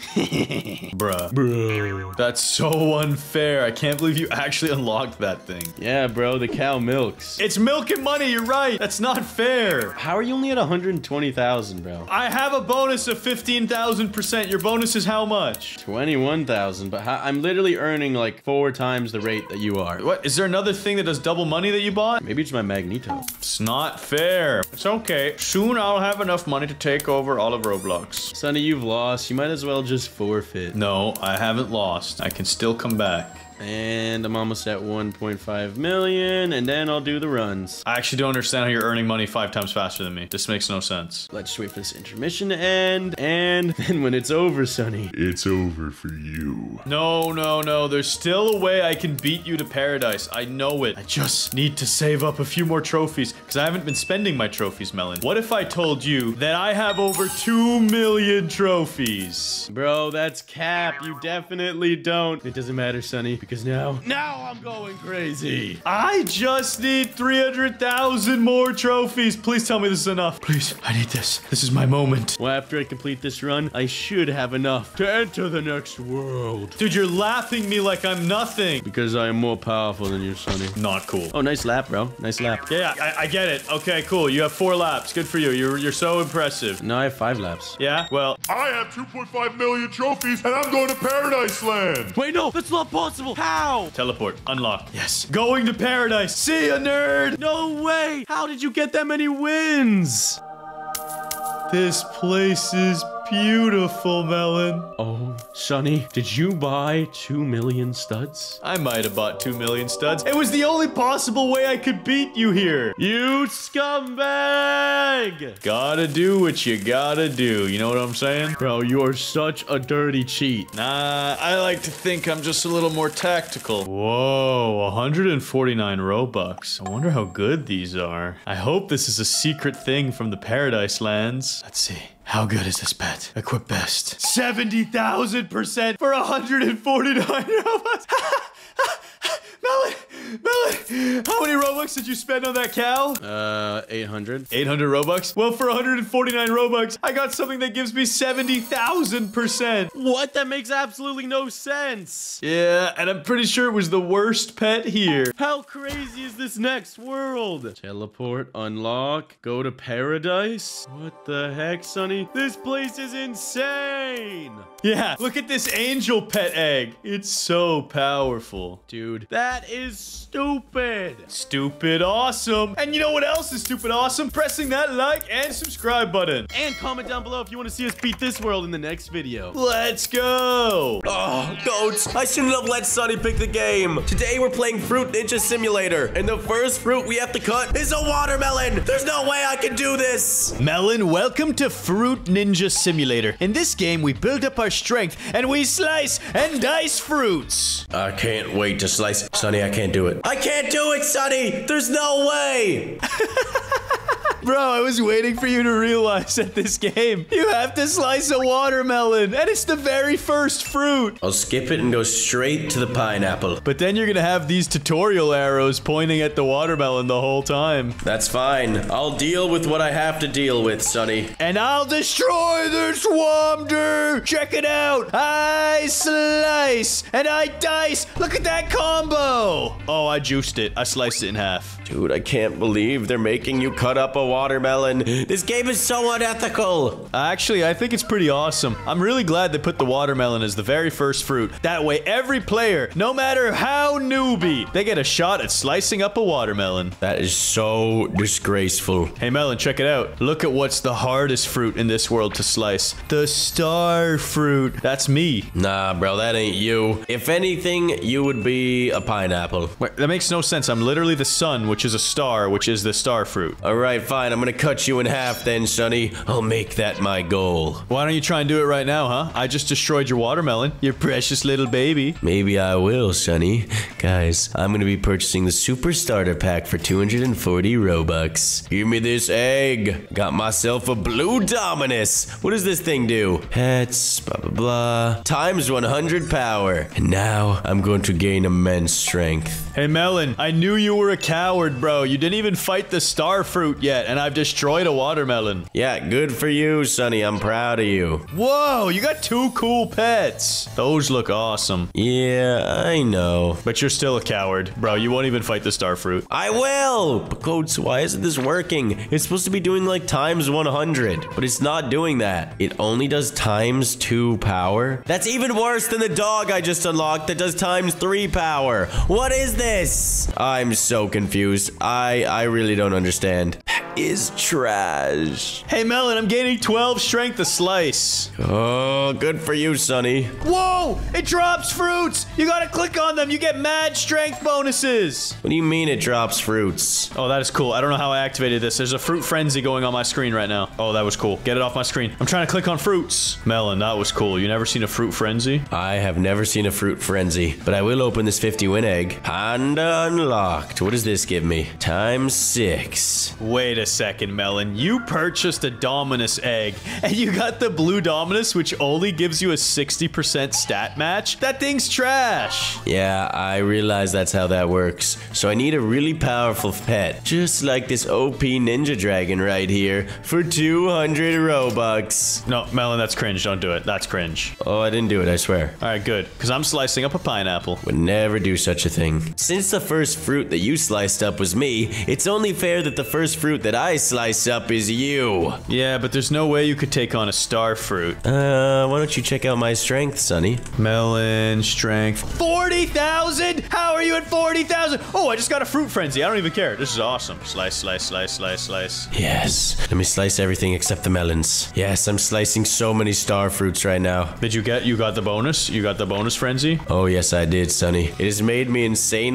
[SPEAKER 1] Bruh. Bro. That's so unfair. I can't believe you actually unlocked that thing.
[SPEAKER 2] yeah, bro, the cow milks.
[SPEAKER 1] It's milk and money, you're right. That's not fair.
[SPEAKER 2] How are you only at 120,000, bro?
[SPEAKER 1] I have a bonus of 15,000%. Your bonus is how much?
[SPEAKER 2] 21,000, but I'm literally earning like four times the rate that you are.
[SPEAKER 1] What? Is there another thing that does double money that you bought?
[SPEAKER 2] Maybe it's my Magneto.
[SPEAKER 1] It's not fair. It's okay. Soon I'll have enough money to take over all of Roblox.
[SPEAKER 2] Sunny, you've lost. You might as well just forfeit.
[SPEAKER 1] No, I haven't lost. I can still come back.
[SPEAKER 2] And I'm almost at 1.5 million, and then I'll do the runs.
[SPEAKER 1] I actually don't understand how you're earning money five times faster than me. This makes no sense.
[SPEAKER 2] Let's just wait for this intermission to end, and then when it's over, Sunny.
[SPEAKER 4] It's over for you.
[SPEAKER 1] No, no, no. There's still a way I can beat you to paradise. I know it. I just need to save up a few more trophies because I haven't been spending my trophies, Melon. What if I told you that I have over 2 million trophies?
[SPEAKER 2] Bro, that's cap. You definitely don't. It doesn't matter, Sunny, because now, now I'm going crazy.
[SPEAKER 1] I just need 300,000 more trophies. Please tell me this is enough. Please, I need this. This is my moment.
[SPEAKER 2] Well, after I complete this run, I should have enough to enter the next world.
[SPEAKER 1] Dude, you're laughing me like I'm nothing.
[SPEAKER 2] Because I am more powerful than you, Sunny.
[SPEAKER 1] Not cool.
[SPEAKER 2] Oh, nice lap, bro. Nice lap.
[SPEAKER 1] Yeah, I, I get it. Okay, cool. You have four laps. Good for you. You're you're so impressive.
[SPEAKER 2] No, I have five laps.
[SPEAKER 1] Yeah. Well,
[SPEAKER 4] I have 2.5 million trophies and I'm going to Paradise Land.
[SPEAKER 2] Wait, no, that's not possible. How?
[SPEAKER 1] teleport unlocked. Yes. Going to paradise. See ya, nerd.
[SPEAKER 2] No way. How did you get that many wins?
[SPEAKER 1] This place is beautiful, Melon.
[SPEAKER 2] Oh, Sunny, did you buy two million studs?
[SPEAKER 1] I might have bought two million studs. It was the only possible way I could beat you here.
[SPEAKER 2] You scumbag!
[SPEAKER 1] Gotta do what you gotta do. You know what I'm saying?
[SPEAKER 2] Bro, you're such a dirty cheat.
[SPEAKER 1] Nah, I like to think I'm just a little more tactical. Whoa, 149 Robux. I wonder how good these are. I hope this is a secret thing from the Paradise Lands. Let's see. How good is this bet? Equip best. 70,000% for 149 Robux. Melon, Melon, how many Robux did you spend on that cow?
[SPEAKER 2] Uh, 800.
[SPEAKER 1] 800 Robux? Well, for 149 Robux, I got something that gives me 70,000%.
[SPEAKER 2] What? That makes absolutely no sense.
[SPEAKER 1] Yeah, and I'm pretty sure it was the worst pet here.
[SPEAKER 2] How crazy is this next world? Teleport, unlock, go to paradise? What the heck, Sunny? This place is insane!
[SPEAKER 1] Yeah, look at this angel pet egg. It's so powerful.
[SPEAKER 2] Dude, that is stupid!
[SPEAKER 5] Stupid.
[SPEAKER 1] Stupid awesome. And you know what else is stupid awesome? Pressing that like and subscribe button.
[SPEAKER 5] And comment down below if you want to see us beat this world in the next video.
[SPEAKER 1] Let's go.
[SPEAKER 2] Oh, goats. I shouldn't have let Sunny pick the game. Today we're playing Fruit Ninja Simulator, and the first fruit we have to cut is a watermelon. There's no way I can do this.
[SPEAKER 1] Melon, welcome to Fruit Ninja Simulator. In this game, we build up our strength and we slice and dice fruits.
[SPEAKER 2] I can't wait to slice. Sunny, I can't do it. I can't do it, Sunny! There's no way.
[SPEAKER 1] Bro, I was waiting for you to realize that this game, you have to slice a watermelon, and it's the very first fruit.
[SPEAKER 2] I'll skip it and go straight to the pineapple.
[SPEAKER 1] But then you're gonna have these tutorial arrows pointing at the watermelon the whole time.
[SPEAKER 2] That's fine. I'll deal with what I have to deal with, Sunny.
[SPEAKER 1] And I'll destroy the Swamder! Check it out! I slice and I dice! Look at that combo! Oh, I juiced it. I sliced it in half.
[SPEAKER 2] Dude, I can't believe they're making you cut up a watermelon. This game is so unethical.
[SPEAKER 1] Actually, I think it's pretty awesome. I'm really glad they put the watermelon as the very first fruit. That way, every player, no matter how newbie, they get a shot at slicing up a watermelon.
[SPEAKER 2] That is so disgraceful.
[SPEAKER 1] Hey, Melon, check it out. Look at what's the hardest fruit in this world to slice. The star fruit. That's me.
[SPEAKER 2] Nah, bro, that ain't you. If anything, you would be a pineapple.
[SPEAKER 1] Wait, that makes no sense. I'm literally the sun, which is a star, which is the star fruit.
[SPEAKER 2] All right, fine. I'm gonna cut you in half then, Sunny. I'll make that my goal.
[SPEAKER 1] Why don't you try and do it right now, huh? I just destroyed your watermelon. Your precious little baby.
[SPEAKER 2] Maybe I will, Sunny. Guys, I'm gonna be purchasing the Super Starter Pack for 240 Robux. Give me this egg. Got myself a Blue Dominus. What does this thing do? Pets, blah, blah, blah. Times 100 power. And now I'm going to gain immense strength.
[SPEAKER 1] Hey, Melon, I knew you were a coward, bro. You didn't even fight the star fruit yet, and I've destroyed a watermelon.
[SPEAKER 2] Yeah, good for you, Sunny. I'm proud of you.
[SPEAKER 1] Whoa, you got two cool pets. Those look awesome.
[SPEAKER 2] Yeah, I know.
[SPEAKER 1] But you're still a coward. Bro, you won't even fight the star fruit.
[SPEAKER 2] I will! But Codes, why isn't this working? It's supposed to be doing like times 100, but it's not doing that. It only does times 2 power. That's even worse than the dog I just unlocked that does times 3 power. What is this? I'm so confused. I I really don't understand. That is trash.
[SPEAKER 1] Hey, Melon, I'm gaining 12 strength a slice.
[SPEAKER 2] Oh, good for you, Sunny.
[SPEAKER 1] Whoa, it drops fruits. You gotta click on them. You get mad strength bonuses.
[SPEAKER 2] What do you mean it drops fruits?
[SPEAKER 1] Oh, that is cool. I don't know how I activated this. There's a fruit frenzy going on my screen right now. Oh, that was cool. Get it off my screen. I'm trying to click on fruits. Melon, that was cool. You never seen a fruit frenzy?
[SPEAKER 2] I have never seen a fruit frenzy, but I will open this 50 win egg. Ah, Panda unlocked. What does this give me? Times six.
[SPEAKER 1] Wait a second, Melon. You purchased a Dominus egg, and you got the blue Dominus, which only gives you a 60% stat match? That thing's trash.
[SPEAKER 2] Yeah, I realize that's how that works. So I need a really powerful pet, just like this OP Ninja Dragon right here, for 200 Robux.
[SPEAKER 1] No, Melon, that's cringe. Don't do it. That's cringe.
[SPEAKER 2] Oh, I didn't do it, I swear.
[SPEAKER 1] All right, good. Because I'm slicing up a pineapple.
[SPEAKER 2] Would never do such a thing. Since the first fruit that you sliced up was me, it's only fair that the first fruit that I slice up is you.
[SPEAKER 1] Yeah, but there's no way you could take on a star fruit.
[SPEAKER 2] Uh, why don't you check out my strength, Sunny?
[SPEAKER 1] Melon strength 40,000? How are you at 40,000? Oh, I just got a fruit frenzy. I don't even care. This is awesome. Slice, slice, slice, slice, slice.
[SPEAKER 2] Yes. Let me slice everything except the melons. Yes, I'm slicing so many star fruits right now.
[SPEAKER 1] Did you get, you got the bonus? You got the bonus frenzy?
[SPEAKER 2] Oh, yes, I did, Sunny. It has made me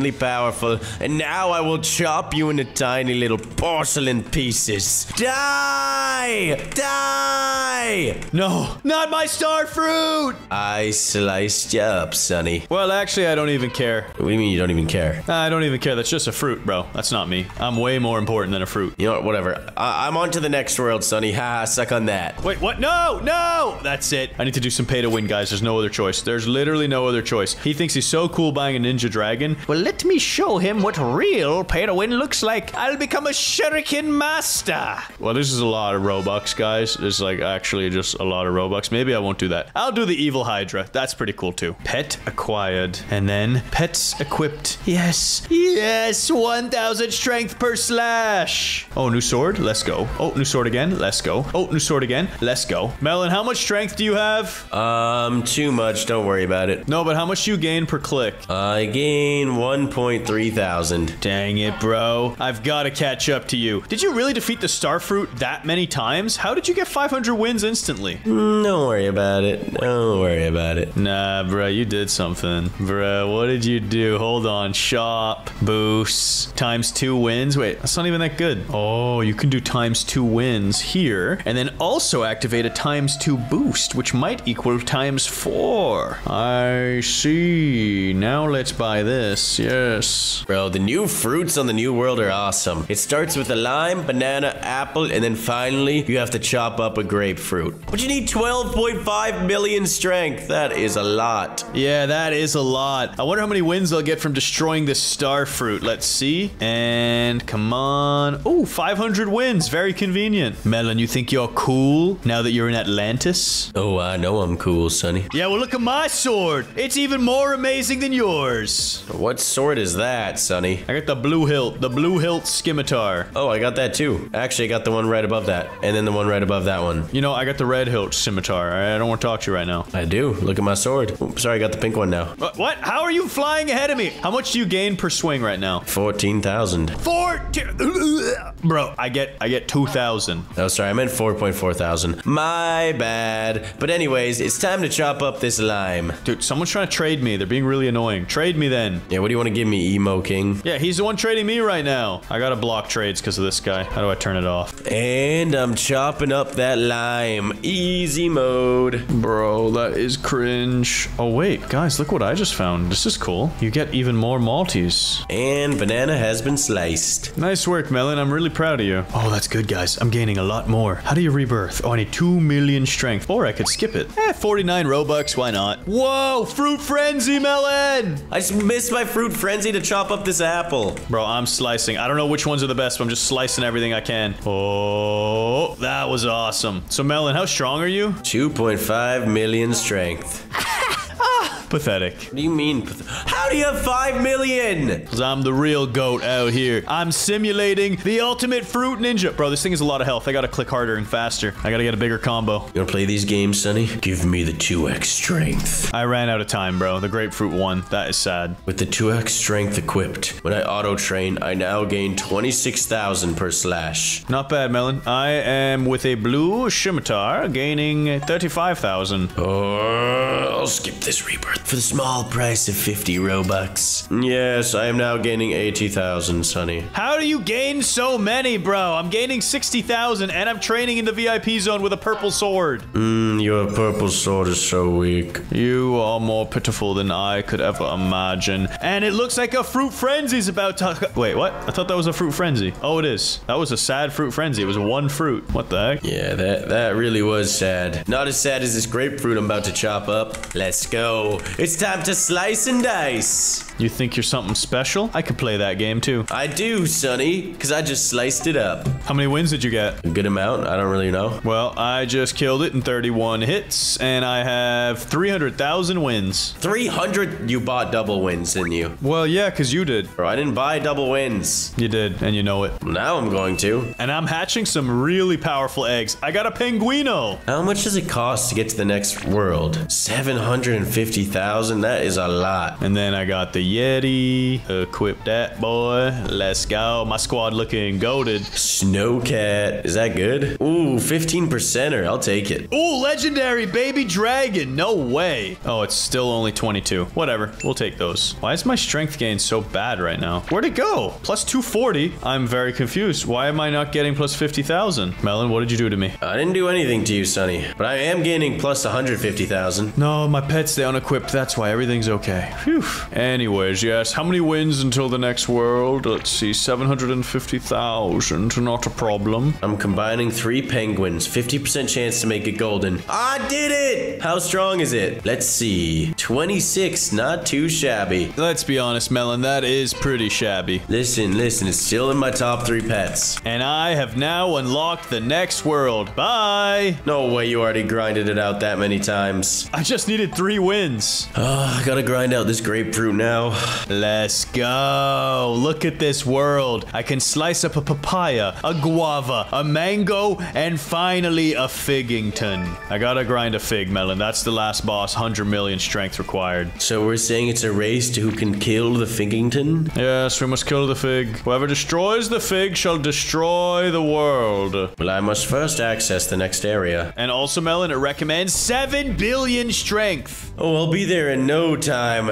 [SPEAKER 2] insanely powerful, and now I will chop you into tiny little porcelain pieces. Die! Die!
[SPEAKER 1] No, not my star fruit!
[SPEAKER 2] I sliced you up, Sunny.
[SPEAKER 1] Well, actually, I don't even care.
[SPEAKER 2] What do you mean you don't even care?
[SPEAKER 1] Uh, I don't even care. That's just a fruit, bro. That's not me. I'm way more important than a fruit.
[SPEAKER 2] You know what, whatever. I- I'm on to the next world, Sunny. Ha, suck on that.
[SPEAKER 1] Wait, what? No, no! That's it. I need to do some pay to win, guys. There's no other choice. There's literally no other choice. He thinks he's so cool buying a Ninja Dragon. Well, let me show him what real pay to win looks like. I'll become a shuriken master. Well, this is a lot of Robux, guys. This is like actually just a lot of Robux. Maybe I won't do that. I'll do the evil Hydra. That's pretty cool too. Pet acquired. And then pets equipped. Yes. Yes. 1,000 strength per slash. Oh, new sword. Let's go. Oh, new sword again. Let's go. Oh, new sword again. Let's go. Melon, how much strength do you have?
[SPEAKER 2] Um, too much. Don't worry about it.
[SPEAKER 1] No, but how much do you gain per click?
[SPEAKER 2] I gain 1.3 thousand.
[SPEAKER 1] Dang it, bro. I've got to catch up to you. Did you really defeat the star fruit that many times? How did you get 500 wins instantly?
[SPEAKER 2] Mm, Don't worry about it. Don't worry about it.
[SPEAKER 1] Nah, bro, you did something. Bro, what did you do? Hold on. Shop, boost, times two wins. Wait, that's not even that good. Oh, you can do times two wins here, and then also activate a times two boost, which might equal times four. I see. Now let's buy this. Yes.
[SPEAKER 2] Bro, the new fruits on the new world are awesome. It starts with a lime, banana, apple, and then finally you have to chop up a grapefruit. But you need 12.5 million strength. That is a lot.
[SPEAKER 1] Yeah, that is a lot. I wonder how many wins they'll get from destroying this star fruit. Let's see. And come on. Oh, 500 wins. Very convenient. Melon, you think you're cool now that you're in Atlantis?
[SPEAKER 2] Oh, I know I'm cool, Sunny.
[SPEAKER 1] Yeah, well, look at my sword. It's even more amazing than yours.
[SPEAKER 2] What sword is that, Sunny?
[SPEAKER 1] I got the blue hilt, the blue hilt scimitar.
[SPEAKER 2] Oh, I got that too. Actually, I got the one right above that, and then the one right above that one.
[SPEAKER 1] You know, I got the red hilt scimitar. I don't want to talk to you right now.
[SPEAKER 2] I do. Look at my sword. Oops, sorry, I got the pink one now.
[SPEAKER 1] What? How are you flying ahead of me? How much do you gain per swing right now?
[SPEAKER 2] 14,000.
[SPEAKER 1] Four. Bro, I get I get 2,000.
[SPEAKER 2] Oh, sorry, I meant 4.4 thousand. My bad. But anyways, it's time to chop up this lime.
[SPEAKER 1] Dude, someone's trying to trade me. They're being really annoying. Trade me then.
[SPEAKER 2] Yeah, what do you want to give me, Emo King?
[SPEAKER 1] Yeah, he's the one trading me right now. I gotta block trades because of this guy. How do I turn it off?
[SPEAKER 2] And I'm chopping up that lime. Easy mode.
[SPEAKER 1] Bro, that is cringe. Oh, wait, guys, look what I just found. This is cool. You get even more Maltese.
[SPEAKER 2] And banana has been sliced.
[SPEAKER 1] Nice work, Melon. I'm really proud of you. Oh, that's good, guys. I'm gaining a lot more. How do you rebirth? Oh, I need 2 million strength. Or I could skip it. Eh, 49 Robux. Why not? Whoa, Fruit Frenzy, Melon!
[SPEAKER 2] I just missed my fruit frenzy to chop up this apple.
[SPEAKER 1] Bro, I'm slicing. I don't know which ones are the best, but I'm just slicing everything I can. Oh, that was awesome. So, Melon, how strong are you?
[SPEAKER 2] 2.5 million strength.
[SPEAKER 1] Pathetic.
[SPEAKER 2] What do you mean? How do you have 5 million?
[SPEAKER 1] Because I'm the real goat out here. I'm simulating the ultimate fruit ninja. Bro, this thing is a lot of health. I gotta click harder and faster. I gotta get a bigger combo.
[SPEAKER 2] You wanna play these games, Sunny? Give me the 2x strength.
[SPEAKER 1] I ran out of time, bro. The grapefruit won. That is sad.
[SPEAKER 2] With the 2x strength equipped, when I auto train, I now gain 26,000 per slash.
[SPEAKER 1] Not bad, Melon. I am with a blue scimitar, gaining 35,000.
[SPEAKER 2] Oh, I'll skip this rebirth for the small price of 50 Robux. Yes, I am now gaining 80,000, Sunny.
[SPEAKER 1] How do you gain so many, bro? I'm gaining 60,000 and I'm training in the VIP zone with a purple sword.
[SPEAKER 2] Mm, your purple sword is so weak.
[SPEAKER 1] You are more pitiful than I could ever imagine. And it looks like a fruit frenzy is about to. Wait, what? I thought that was a fruit frenzy. Oh, it is. That was a sad fruit frenzy. It was one fruit. What the heck?
[SPEAKER 2] Yeah, that, that really was sad. Not as sad as this grapefruit I'm about to chop up. Let's go. It's time to slice and dice.
[SPEAKER 1] You think you're something special? I could play that game too.
[SPEAKER 2] I do, Sunny, because I just sliced it up.
[SPEAKER 1] How many wins did you get?
[SPEAKER 2] A good amount? I don't really know.
[SPEAKER 1] Well, I just killed it in 31 hits, and I have 300,000 wins.
[SPEAKER 2] 300 you bought double wins, didn't you?
[SPEAKER 1] Well, yeah, because you did.
[SPEAKER 2] Bro, I didn't buy double wins.
[SPEAKER 1] You did, and you know it.
[SPEAKER 2] Now I'm going to.
[SPEAKER 1] And I'm hatching some really powerful eggs. I got a penguino.
[SPEAKER 2] How much does it cost to get to the next world? 750,000? That is a lot.
[SPEAKER 1] And then I got the Yeti. Equip that boy. Let's go. My squad looking goaded.
[SPEAKER 2] Snowcat. Is that good? Ooh, 15 percenter. I'll take it.
[SPEAKER 1] Ooh, legendary baby dragon. No way. Oh, it's still only 22. Whatever. We'll take those. Why is my strength gain so bad right now? Where'd it go? Plus 240. I'm very confused. Why am I not getting plus 50,000? Melon, what did you do to me?
[SPEAKER 2] I didn't do anything to you, Sunny, but I am gaining plus 150,000.
[SPEAKER 1] No, my pets, they unequipped. That's why everything's okay. Phew. Anyway. Anyways, yes. How many wins until the next world? Let's see, 750,000. Not a problem.
[SPEAKER 2] I'm combining three penguins. 50% chance to make it golden. I did it! How strong is it? Let's see. 26, not too shabby.
[SPEAKER 1] Let's be honest, Melon, that is pretty shabby.
[SPEAKER 2] Listen, listen, it's still in my top three pets.
[SPEAKER 1] And I have now unlocked the next world. Bye!
[SPEAKER 2] No way you already grinded it out that many times.
[SPEAKER 1] I just needed three wins.
[SPEAKER 2] Oh, I gotta grind out this grapefruit now.
[SPEAKER 1] Let's go. Look at this world. I can slice up a papaya, a guava, a mango, and finally a figington. I gotta grind a fig, Melon. That's the last boss. 100 million strength required.
[SPEAKER 2] So we're saying it's a race to who can kill the Figington?
[SPEAKER 1] Yes, we must kill the fig. Whoever destroys the fig shall destroy the world.
[SPEAKER 2] Well, I must first access the next area.
[SPEAKER 1] And also, Melon, it recommends 7 billion strength.
[SPEAKER 2] Oh, I'll be there in no time.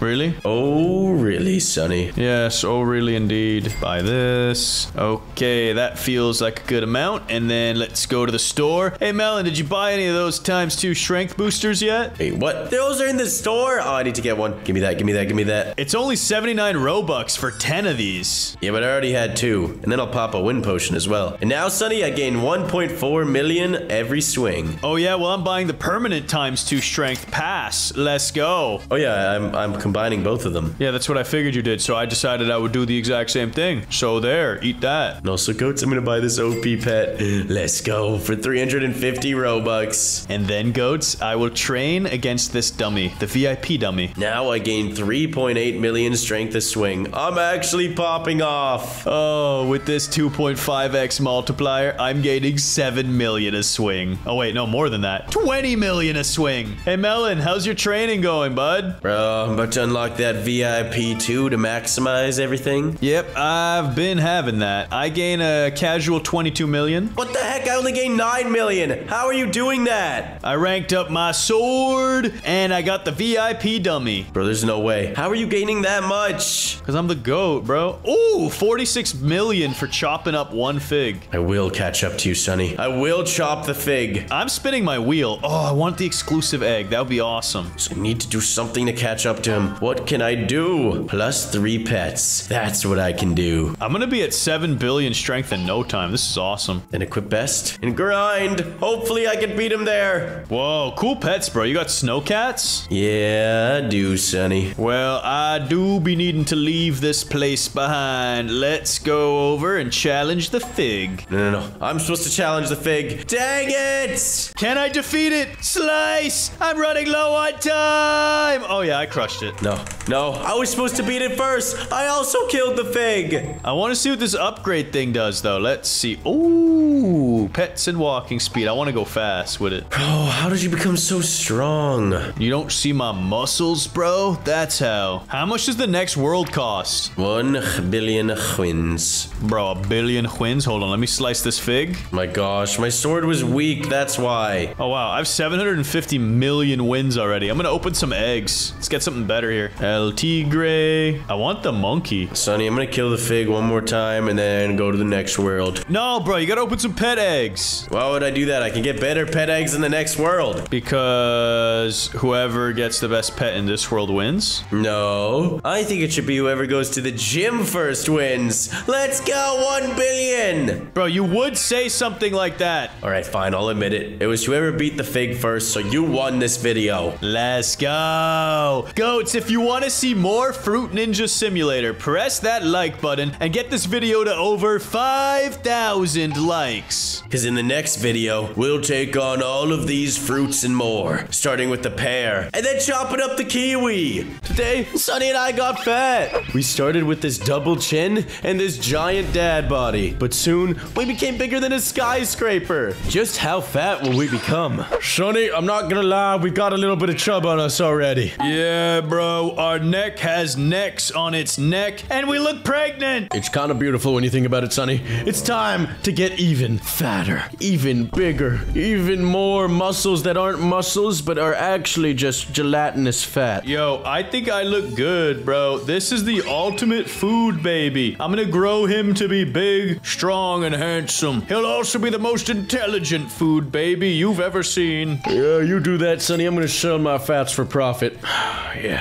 [SPEAKER 1] Really?
[SPEAKER 2] Oh, really, Sunny?
[SPEAKER 1] Yes, oh really indeed. Buy this. Okay, that feels like a good amount. And then let's go to the store. Hey Melon, did you buy any of those times two strength boosters yet?
[SPEAKER 2] Wait, what? Those are in the store? Oh, I need to get one. Give me that, give me that, give me that.
[SPEAKER 1] It's only 79 Robux for 10 of these.
[SPEAKER 2] Yeah, but I already had two. And then I'll pop a win potion as well. And now, Sunny, I gain 1.4 million every swing.
[SPEAKER 1] Oh yeah, well I'm buying the permanent times two strength pass. Let's go.
[SPEAKER 2] Oh, yeah, I'm, I'm combining both of them.
[SPEAKER 1] Yeah, that's what I figured you did, so I decided I would do the exact same thing. So there, eat that.
[SPEAKER 2] And also, goats, I'm gonna buy this OP pet. Let's go for 350 Robux.
[SPEAKER 1] And then, goats, I will train against this dummy, the VIP dummy.
[SPEAKER 2] Now I gain 3.8 million strength a swing. I'm actually popping off.
[SPEAKER 1] Oh, with this 2.5x multiplier, I'm gaining 7 million a swing. Oh, wait, no, more than that. 20 million a swing. Hey, Melon, how's your training going, bud?
[SPEAKER 2] Bro, I'm about to unlock that VIP too to maximize everything.
[SPEAKER 1] Yep, I've been having that. I gain a casual 22 million.
[SPEAKER 2] What the heck? I only gained 9 million. How are you doing that?
[SPEAKER 1] I ranked up my sword, and I got the VIP dummy.
[SPEAKER 2] Bro, there's no way. How are you gaining that much?
[SPEAKER 1] Because I'm the GOAT, bro. Ooh, 46 million for chopping up one fig.
[SPEAKER 2] I will catch up to you, Sunny. I will chop the fig.
[SPEAKER 1] I'm spinning my wheel. Oh, I want the exclusive egg. That would be awesome.
[SPEAKER 2] So I need to do something to catch up to him. What can I do? Plus three pets. That's what I can do.
[SPEAKER 1] I'm gonna be at 7 billion strength in no time. This is awesome.
[SPEAKER 2] And equip best and grind. Hopefully I can beat him there.
[SPEAKER 1] Whoa, cool pets, bro. You got snowcats?
[SPEAKER 2] Yeah, I do, Sunny.
[SPEAKER 1] Well, I do be needing to leave this place behind. Let's go over and challenge the fig.
[SPEAKER 2] No, no, no. I'm supposed to challenge the fig. Dang it!
[SPEAKER 1] Can I defeat it? Slice! I'm running low on time! Oh yeah, I crushed it.
[SPEAKER 2] No, no. I was supposed to beat it first. I also killed the fig.
[SPEAKER 1] I want to see what this upgrade thing does, though. Let's see. Ooh, pets and walking speed. I want to go fast with it.
[SPEAKER 2] Oh, how did you become so strong?
[SPEAKER 1] You don't see my muscles, bro? That's how. How much does the next world cost?
[SPEAKER 2] One billion wins.
[SPEAKER 1] Bro, a billion wins? Hold on, let me slice this fig.
[SPEAKER 2] My gosh, my sword was weak. That's why.
[SPEAKER 1] Oh, wow. I have 750 million wins already. I'm gonna open some eggs. Let's get something better here. El Tigre. I want the monkey.
[SPEAKER 2] Sunny, I'm gonna kill the fig one more time and then go to the next world.
[SPEAKER 1] No, bro, you gotta open some pet eggs.
[SPEAKER 2] Why would I do that? I can get better pet eggs in the next world.
[SPEAKER 1] Because whoever gets the best pet in this world wins.
[SPEAKER 2] No, I think it should be whoever goes to the gym first wins. Let's go, one billion.
[SPEAKER 1] Bro, you would say something like that.
[SPEAKER 2] All right, fine, I'll admit it. It was whoever beat the fig first, so you won this video.
[SPEAKER 1] Let's go. go. Goats, if you want to see more Fruit Ninja Simulator, press that like button and get this video to over 5,000 likes.
[SPEAKER 2] Because in the next video, we'll take on all of these fruits and more, starting with the pear, and then chopping up the kiwi. Today, Sunny and I got fat. We started with this double chin and this giant dad body, but soon we became bigger than a skyscraper. Just how fat will we become?
[SPEAKER 1] Sunny, I'm not gonna lie, we got a little bit of chub on us already. Yeah, bro, our neck has necks on its neck, and we look pregnant.
[SPEAKER 5] It's kind of beautiful when you think about it, Sunny. It's time to get even
[SPEAKER 2] fatter, even bigger, even more muscles that aren't muscles but are actually just gelatinous fat.
[SPEAKER 1] Yo, I think I look good, bro. This is the ultimate food baby. I'm gonna grow him to be big, strong, and handsome. He'll also be the most intelligent food baby you've ever seen.
[SPEAKER 2] Yeah, you do that, Sunny. I'm gonna sell my fats for profit.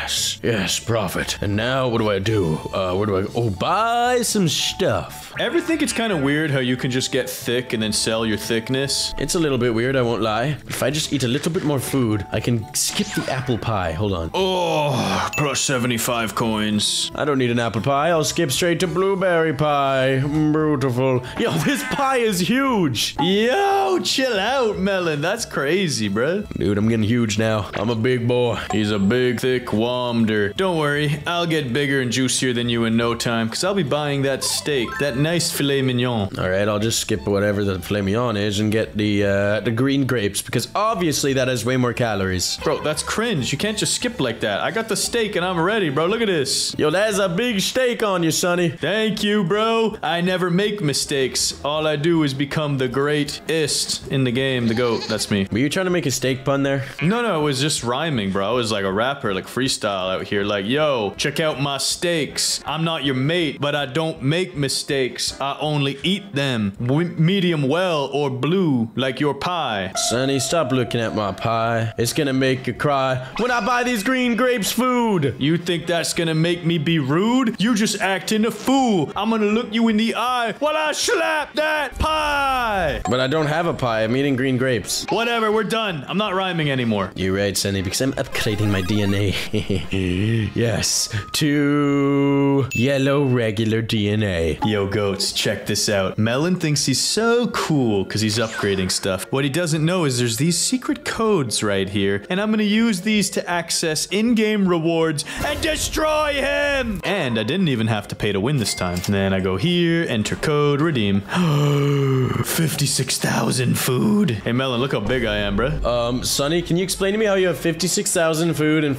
[SPEAKER 2] yes, yes, profit. And now what do I do? Uh, where do I? Oh, buy some stuff.
[SPEAKER 1] Ever think it's kind of weird how you can just get thick and then sell your thickness?
[SPEAKER 2] It's a little bit weird, I won't lie. If I just eat a little bit more food, I can skip the apple pie. Hold on.
[SPEAKER 1] Oh, plus 75 coins.
[SPEAKER 2] I don't need an apple pie. I'll skip straight to blueberry pie. Beautiful. Yo, this pie is huge.
[SPEAKER 1] Yo, chill out, Melon. That's crazy, bruh.
[SPEAKER 2] Dude, I'm getting huge now. I'm a big boy.
[SPEAKER 1] He's a big, thick womder. Don't worry, I'll get bigger and juicier than you in no time, because I'll be buying that steak, that nice filet mignon.
[SPEAKER 2] All right, I'll just skip whatever the filet mignon is and get the uh, the green grapes because obviously that has way more calories.
[SPEAKER 1] Bro, that's cringe. You can't just skip like that. I got the steak and I'm ready, bro. Look at this.
[SPEAKER 2] Yo, that's a big steak on you, Sunny.
[SPEAKER 1] Thank you, bro. I never make mistakes. All I do is become the greatest in the game. The GOAT. That's me.
[SPEAKER 2] Were you trying to make a steak pun there?
[SPEAKER 1] No, no, it was just rhyming, bro. I was like a rapper, like freestyle out here. Like, yo, check out my steaks. I'm not your mate, but I don't make mistakes. I only eat them w- medium well or blue, like your pie.
[SPEAKER 2] Sunny, stop looking at my pie. It's gonna make you cry when I buy these green grapes food.
[SPEAKER 1] You think that's gonna make me be rude? You just acting a fool. I'm gonna look you in the eye while I slap that pie.
[SPEAKER 2] But I don't have a pie. I'm eating green grapes.
[SPEAKER 1] Whatever, we're done. I'm not rhyming anymore.
[SPEAKER 2] You're right, Sunny, because I'm upgrading my DNA. yes, to yellow regular DNA.
[SPEAKER 1] Yo, goats, check this out. Melon thinks he's so cool because he's upgrading stuff. What he doesn't know is there's these secret codes right here, and I'm gonna use these to access in-game rewards and destroy him! And I didn't even have to pay to win this time. And then I go here, enter code, redeem. 56,000 food. Hey, Melon, look how big I am, bruh.
[SPEAKER 2] Um, Sunny, can you explain to me how you have 56,000 food and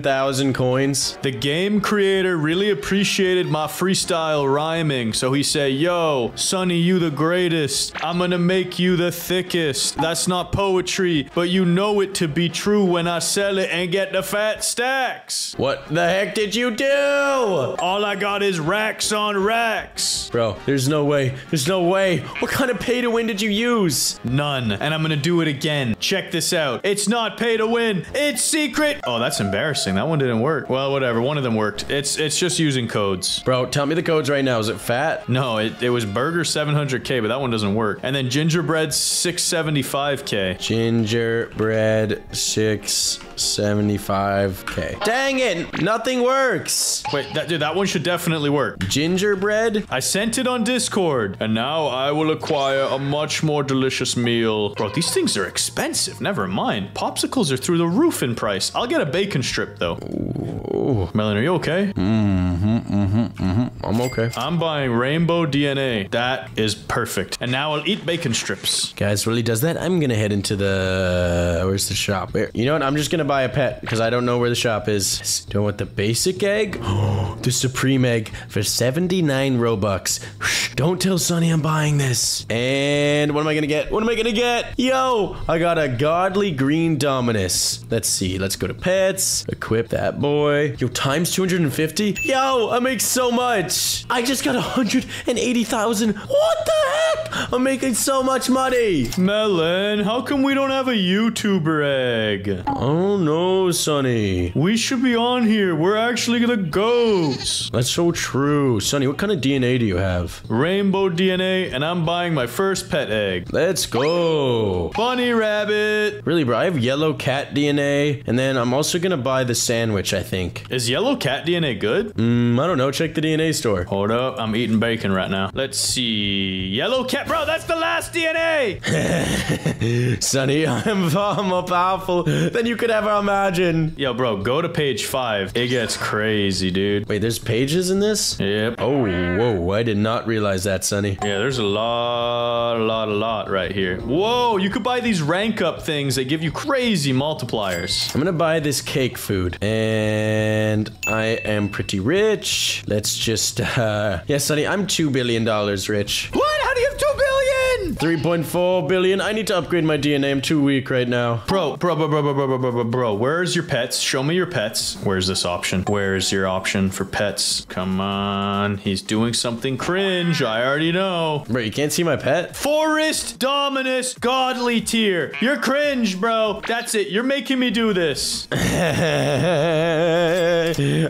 [SPEAKER 2] 57,000 coins?
[SPEAKER 1] The game creator really appreciated my freestyle rhyming, so he said, Yo, Sunny, you the greatest. I'm gonna make you the thickest. That's not poetry, but you know it to be true when I sell it and get the fat stacks.
[SPEAKER 2] What the heck did you do?
[SPEAKER 1] All I got is racks on racks.
[SPEAKER 2] Bro, there's no way. There's no way. What kind of pay to win did you use?
[SPEAKER 1] None. And I'm gonna do it again. Check this out. It's not pay to win. It's secret. Oh, that's embarrassing. That one didn't work. Well, whatever. One of them worked. It's it's just using codes.
[SPEAKER 2] Bro, tell me the codes right now. Is it fat?
[SPEAKER 1] No, it, it was burger 700k, but that one doesn't work. And then gingerbread 675k.
[SPEAKER 2] Gingerbread 675k. Dang it! Nothing works!
[SPEAKER 1] Wait, that dude, that one should definitely work.
[SPEAKER 2] Gingerbread?
[SPEAKER 1] I sent it on Discord, and now I will acquire a much more delicious meal. Bro, these things are expensive. Never mind. Popsicles are through the roof in price. I'll get a bacon strip though. Ooh. Melon, are you okay? Mm-hmm, mm-hmm, mm-hmm.
[SPEAKER 2] I'm okay.
[SPEAKER 1] I'm buying rainbow DNA. That is perfect. And now I'll eat bacon strips.
[SPEAKER 2] Guys, really does that? I'm gonna head into the... Where's the shop? Where? You know what? I'm just gonna buy a pet because I don't know where the shop is. Do I want the basic egg? the supreme egg for 79 Robux. Don't tell Sunny I'm buying this. And what am I gonna get? What am I gonna get? Yo, I got a godly green Dominus. Let's see. Let's go to pets. Equip that boy. Yo, times 250? Yo, I make so much. I just got 180,000. What the heck? I'm making so much money.
[SPEAKER 1] Melon, how come we don't have a YouTuber egg?
[SPEAKER 2] Oh no, Sunny.
[SPEAKER 1] We should be on here. We're actually the goats.
[SPEAKER 2] That's so true. Sunny, what kind of DNA do you have?
[SPEAKER 1] Rainbow DNA, and I'm buying my first pet egg.
[SPEAKER 2] Let's go.
[SPEAKER 1] Bunny rabbit.
[SPEAKER 2] Really, bro, I have yellow cat DNA, and then I'm also gonna buy the sandwich, I think.
[SPEAKER 1] Is yellow cat DNA good?
[SPEAKER 2] Mm, I don't know. Check the DNA store.
[SPEAKER 1] Hold up, I'm eating bacon right now. Let's see. Yellow cat, bro, that's the last DNA.
[SPEAKER 2] Sunny, I'm far more powerful than you could ever imagine.
[SPEAKER 1] Yo, bro, go to page five. It gets crazy, dude.
[SPEAKER 2] Wait, there's pages in this?
[SPEAKER 1] Yep.
[SPEAKER 2] Oh, whoa, I did not realize that, Sunny.
[SPEAKER 1] Yeah, there's a lot, a lot, a lot right here. Whoa, you could buy these rank up things that give you crazy multipliers.
[SPEAKER 2] I'm gonna buy this cake food, and I am pretty rich. Let's just, uh, yeah, Sunny, I'm $2 billion rich.
[SPEAKER 1] What? How do you have two billion? Win!
[SPEAKER 2] 3.4 billion. I need to upgrade my DNA. I'm too weak right now.
[SPEAKER 1] Bro, bro, bro, bro, bro, bro, bro, bro, bro, bro, where's your pets? Show me your pets. Where's this option? Where's your option for pets? Come on. He's doing something cringe. I already know.
[SPEAKER 2] Bro, you can't see my pet?
[SPEAKER 1] Forest Dominus Godly Tier. You're cringe, bro. That's it. You're making me do this.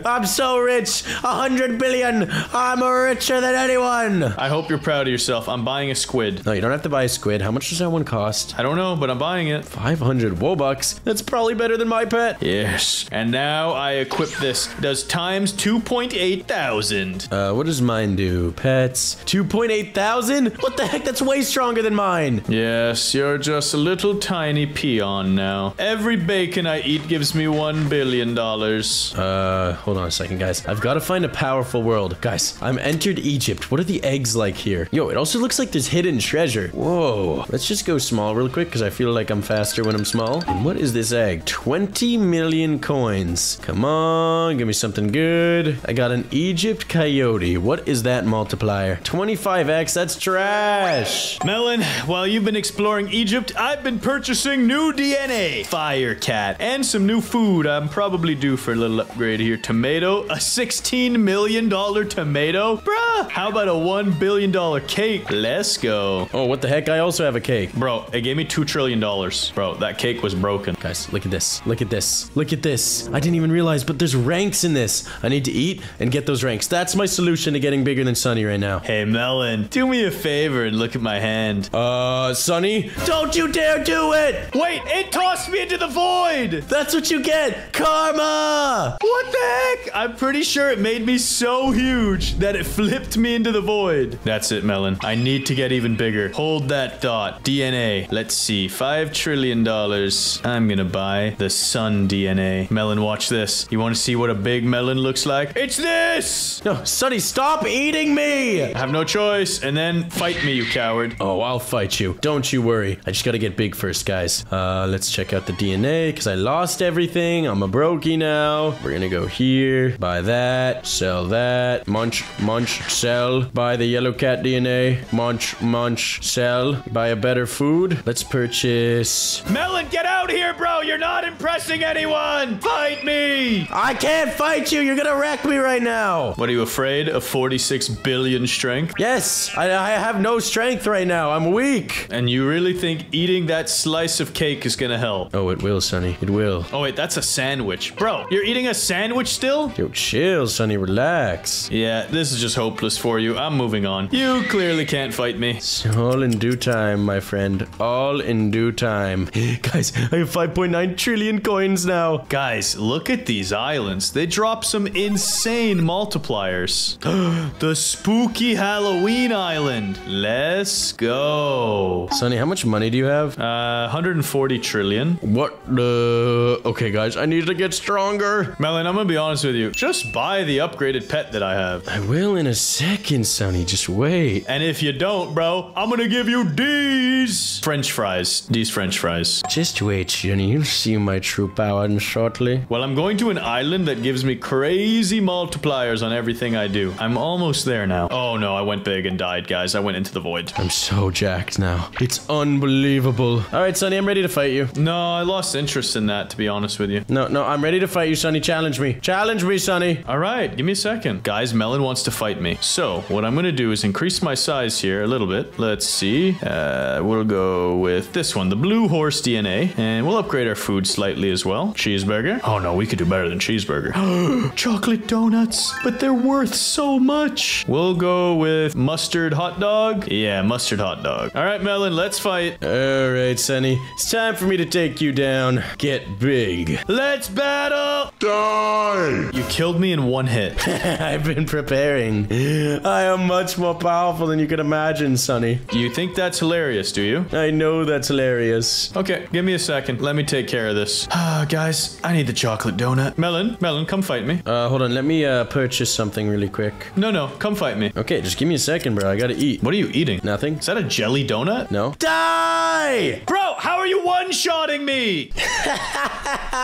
[SPEAKER 2] I'm so rich. A hundred billion. I'm richer than anyone.
[SPEAKER 1] I hope you're proud of yourself. I'm buying a squid.
[SPEAKER 2] No, you don't have to buy a squid. How much does that one cost?
[SPEAKER 1] I don't know, but I'm buying it.
[SPEAKER 2] 500 Wobucks. That's probably better than my pet.
[SPEAKER 1] Yes. And now I equip this. Does times 2.8 thousand.
[SPEAKER 2] Uh, what does mine do? Pets. 2.8 thousand? What the heck? That's way stronger than mine.
[SPEAKER 1] Yes, you're just a little tiny peon now. Every bacon I eat gives me one billion dollars.
[SPEAKER 2] Uh, hold on a second, guys. I've got to find a powerful world. Guys, I'm entered Egypt. What are the eggs like here? Yo, it also looks like there's hidden treasure. Whoa. Let's just go small real quick because I feel like I'm faster when I'm small. And what is this egg? 20 million coins. Come on, give me something good. I got an Egypt coyote. What is that multiplier? 25x, that's trash.
[SPEAKER 1] Melon, while you've been exploring Egypt, I've been purchasing new DNA, Fire Cat, and some new food. I'm probably due for a little upgrade here. Tomato, a $16 million tomato? Bruh, how about a $1 billion cake? Let's go.
[SPEAKER 2] Oh, what the heck? I also have a cake.
[SPEAKER 1] Bro, it gave me $2 trillion. Bro, that cake was broken.
[SPEAKER 2] Guys, look at this. Look at this. Look at this. I didn't even realize, but there's ranks in this. I need to eat and get those ranks. That's my solution to getting bigger than Sunny right now.
[SPEAKER 1] Hey, Melon, do me a favor and look at my hand.
[SPEAKER 2] Uh, Sunny, don't you dare do it!
[SPEAKER 1] Wait, it tossed me into the void!
[SPEAKER 2] That's what you get! Karma!
[SPEAKER 1] What the heck? I'm pretty sure it made me so huge that it flipped me into the void. That's it, Melon. I need to get even bigger. Hold that thought. DNA. Let's see. Five trillion dollars. I'm gonna buy the sun DNA. Melon, watch this. You want to see what a big melon looks like? It's this!
[SPEAKER 2] No, Sunny, stop eating me!
[SPEAKER 1] I have no choice. And then fight me, you coward.
[SPEAKER 2] Oh, I'll fight you. Don't you worry. I just gotta get big first, guys. Uh, let's check out the DNA, because I lost everything. I'm a brokey now. We're gonna go here, buy that, sell that, munch, munch, sell, buy the yellow cat DNA, munch, munch, sell, buy a better food. Let's purchase...
[SPEAKER 1] Melon, get out here, bro! You're not impressing anyone! Fight me!
[SPEAKER 2] I can't fight you! You're gonna wreck me right now!
[SPEAKER 1] What are you afraid of 46 billion strength?
[SPEAKER 2] Yes, I, I have no strength right now. I'm weak.
[SPEAKER 1] And you really think eating that slice of cake is gonna help?
[SPEAKER 2] Oh, it will, Sunny. It will.
[SPEAKER 1] Oh wait, that's a sandwich. Bro, you're eating a sandwich still?
[SPEAKER 2] Yo, chill, Sunny. Relax.
[SPEAKER 1] Yeah, this is just hopeless for you. I'm moving on. You clearly can't fight me.
[SPEAKER 2] It's all in due time, my friend. All in due time. Guys, I have 5.9 trillion coins now.
[SPEAKER 1] Guys, look at these islands. They drop some insane multipliers. the spooky Halloween island. Let's go.
[SPEAKER 2] Sunny, how much money do you have?
[SPEAKER 1] Uh, 140 trillion.
[SPEAKER 2] What the... Okay, guys, I need to get stronger.
[SPEAKER 1] Melon, I'm gonna be honest with you. Just buy the upgraded pet that I have.
[SPEAKER 2] I will in a second, Sunny. Just wait.
[SPEAKER 1] And if you don't, bro, I'm gonna give you these French fries. These French fries.
[SPEAKER 2] Just wait, Sunny. You'll see my true power in shortly.
[SPEAKER 1] Well, I'm going to an island that gives me crazy multipliers on everything I do. I'm almost there now. Oh no, I went big and died, guys. I went into the void.
[SPEAKER 2] I'm so jacked now. It's unbelievable. All right, Sunny, I'm ready to fight you.
[SPEAKER 1] No, I lost interest in that, to be honest with you.
[SPEAKER 2] No, no, I'm ready to fight you, Sunny. Challenge me. Challenge me, Sunny.
[SPEAKER 1] All right, give me a second. Guys, Melon wants to fight me. So, what I'm going to do is increase my size here a little bit. Let's see. Uh, we'll go with this one, the Blue Horse DNA. And we'll upgrade our food slightly as well. Cheeseburger. Oh no, we could do better than cheeseburger. Chocolate donuts, but they're worth so much. We'll go with mustard hot dog. Yeah, mustard hot dog. All right, Melon, let's fight.
[SPEAKER 2] All right, Sunny. It's time for me to take you down. Get big.
[SPEAKER 1] Let's battle.
[SPEAKER 4] Die!
[SPEAKER 1] You killed me in one hit.
[SPEAKER 2] I've been preparing. I am much more powerful than you can imagine, Sunny.
[SPEAKER 1] You think that's hilarious, do you?
[SPEAKER 2] I know that's hilarious.
[SPEAKER 1] Okay, give me a second. Let me take care of this. Ah, guys, I need the chocolate donut. Melon, Melon, come fight me.
[SPEAKER 2] Uh, hold on. Let me uh, purchase something really quick.
[SPEAKER 1] No, no, come fight me.
[SPEAKER 2] Okay, just give me a second, bro. I gotta eat.
[SPEAKER 1] What are you eating?
[SPEAKER 2] Nothing?
[SPEAKER 1] Is that a jelly donut?
[SPEAKER 2] No. Die!
[SPEAKER 1] Bro, How are you one-shotting me?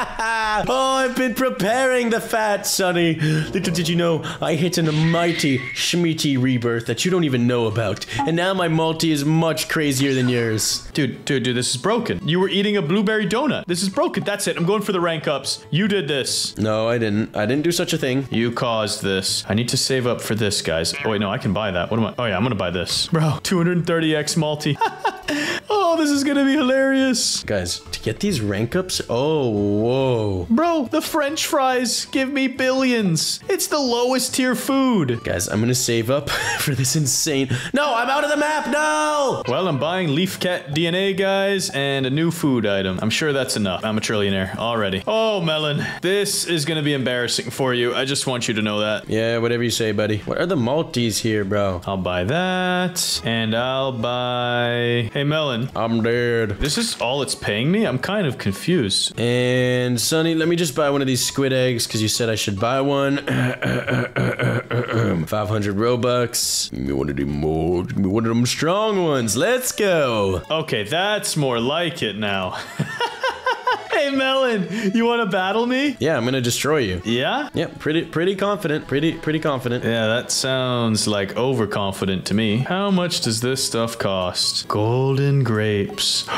[SPEAKER 2] Oh, I've been preparing the fat, Sunny. Little did you know, I hit in a mighty schmeaty rebirth that you don't even know about. And now my multi is much crazier than yours.
[SPEAKER 1] Dude, dude, dude, this is broken. You were eating a blueberry donut. This is broken. That's it. I'm going for the rank ups. You did this.
[SPEAKER 2] No, I didn't. I didn't do such a thing.
[SPEAKER 1] You caused this. I need to save up for this, guys. Oh, wait, no, I can buy that. What am I? Oh, yeah, I'm gonna buy this. Bro, 230x multi. oh, this is gonna be hilarious.
[SPEAKER 2] Guys, to get these rank ups, oh, whoa.
[SPEAKER 1] Bro, the french fries give me billions. It's the lowest tier food.
[SPEAKER 2] Guys, I'm gonna save up for this insane. No, I'm out of the map. No.
[SPEAKER 1] Well, I'm buying Leaf Cat DNA, guys, and a new food item. I'm sure that's enough. I'm a trillionaire already. Oh, Melon, this is gonna be embarrassing for you. I just want you to know that.
[SPEAKER 2] Yeah, whatever you say, buddy. What are the multis here, bro?
[SPEAKER 1] I'll buy that, and I'll buy... Hey, Melon,
[SPEAKER 2] I'm dead.
[SPEAKER 1] this is all it's paying me? I'm kind of confused.
[SPEAKER 2] And Sunny, let me just buy one of these squid eggs because you said I should buy one. 500 Robux. Give me one of them more. Give me one of them strong ones. Let's go.
[SPEAKER 1] Okay, that's more like it now. hey, Melon, you want to battle me?
[SPEAKER 2] Yeah, I'm gonna destroy you.
[SPEAKER 1] Yeah?
[SPEAKER 2] Yeah, pretty, pretty confident. Pretty, pretty confident.
[SPEAKER 1] Yeah, that sounds like overconfident to me. How much does this stuff cost? Golden grapes.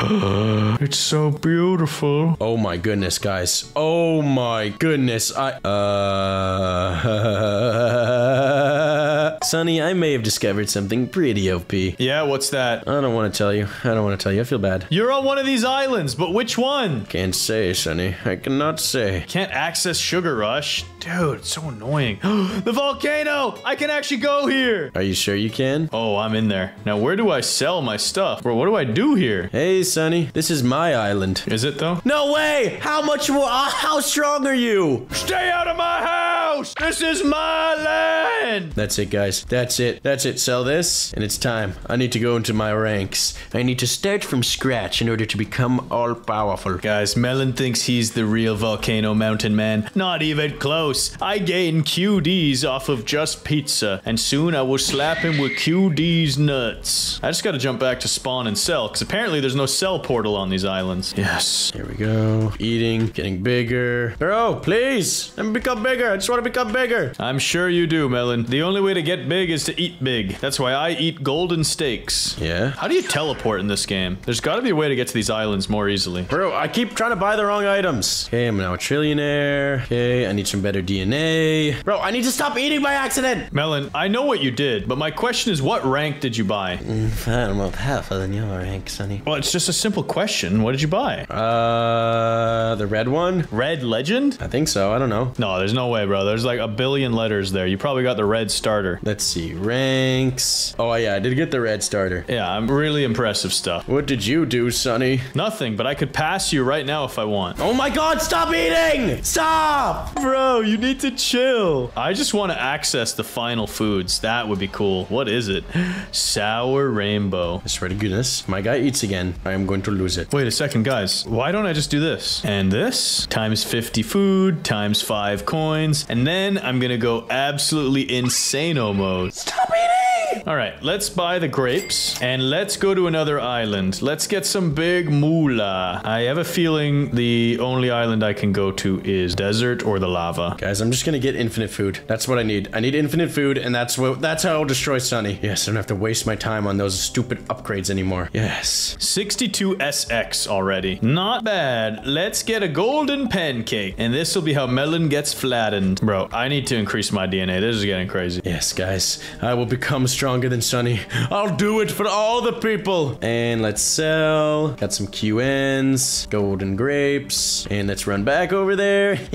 [SPEAKER 1] it's so beautiful.
[SPEAKER 2] Oh my goodness, guys. Oh my goodness. I uh Sunny, I may have discovered something pretty OP.
[SPEAKER 1] Yeah, what's that?
[SPEAKER 2] I don't want to tell you. I don't want to tell you. I feel bad.
[SPEAKER 1] You're on one of these islands, but which one?
[SPEAKER 2] Can't say, Sunny. I cannot say.
[SPEAKER 1] Can't access Sugar Rush. Dude, it's so annoying. the volcano! I can actually go here!
[SPEAKER 2] Are you sure you can?
[SPEAKER 1] Oh, I'm in there. Now, where do I sell my stuff? Bro, what do I do here?
[SPEAKER 2] Hey, Sunny. This is my island.
[SPEAKER 1] Is it though?
[SPEAKER 2] No way! How much? wa- Uh, how strong are you?
[SPEAKER 1] Stay out of my house! This is my land!
[SPEAKER 2] That's it, guys. That's it. That's it. Sell this, and it's time. I need to go into my ranks. I need to start from scratch in order to become all powerful.
[SPEAKER 1] Guys, Melon thinks he's the real Volcano Mountain Man. Not even close. I gain QDs off of just pizza, and soon I will slap him with QD's nuts. I just gotta jump back to spawn and sell, because apparently there's no sell portal on these islands. Yes.
[SPEAKER 2] Here we go. Eating, getting bigger. Bro, please. Let me become bigger. I just want to become bigger.
[SPEAKER 1] I'm sure you do, Melon. The only way to get big is to eat big. That's why I eat golden steaks.
[SPEAKER 2] Yeah.
[SPEAKER 1] How do you teleport in this game? There's gotta be a way to get to these islands more easily.
[SPEAKER 2] Bro, I keep trying to buy the wrong items. Okay, I'm now a trillionaire. Okay, I need some better DNA. Bro, I need to stop eating by accident.
[SPEAKER 1] Melon, I know what you did, but my question is what rank did you buy?
[SPEAKER 2] I don't know half of the your rank, Sunny.
[SPEAKER 1] Well, it's just a simple question. What did you buy?
[SPEAKER 2] Uh, the red one?
[SPEAKER 1] Red Legend?
[SPEAKER 2] I think so. I don't know.
[SPEAKER 1] No, there's no way, bro. There's like a billion letters there. You probably got the red starter.
[SPEAKER 2] Let's see. Ranks. Oh, yeah, I did get the red starter.
[SPEAKER 1] Yeah, I'm really impressive stuff.
[SPEAKER 2] What did you do, Sunny?
[SPEAKER 1] Nothing, but I could pass you right now if I want.
[SPEAKER 2] Oh my god, stop eating! Stop!
[SPEAKER 1] Bro, you need to chill. I just want to access the final foods. That would be cool. What is it? Sour rainbow.
[SPEAKER 2] I swear to goodness, my guy eats again. I am going to lose it.
[SPEAKER 1] Wait a second, guys. Why don't I just do this? And this times 50 food times 5 coins. And then I'm gonna go absolutely insano
[SPEAKER 2] Stop eating!
[SPEAKER 1] All right, let's buy the grapes and let's go to another island. Let's get some big moolah. I have a feeling the only island I can go to is desert or the lava.
[SPEAKER 2] Guys, I'm just gonna get infinite food. That's what I need. I need infinite food, and that's what that's how I'll destroy Sunny. Yes, I don't have to waste my time on those stupid upgrades anymore. Yes.
[SPEAKER 1] 62 SX already. Not bad. Let's get a golden pancake. And this will be how Melon gets flattened. Bro, I need to increase my DNA. This is getting crazy.
[SPEAKER 2] Yes, guys. I will become stronger than Sunny. I'll do it for all the people. And let's sell. Got some QNs, golden grapes, and let's run back over there.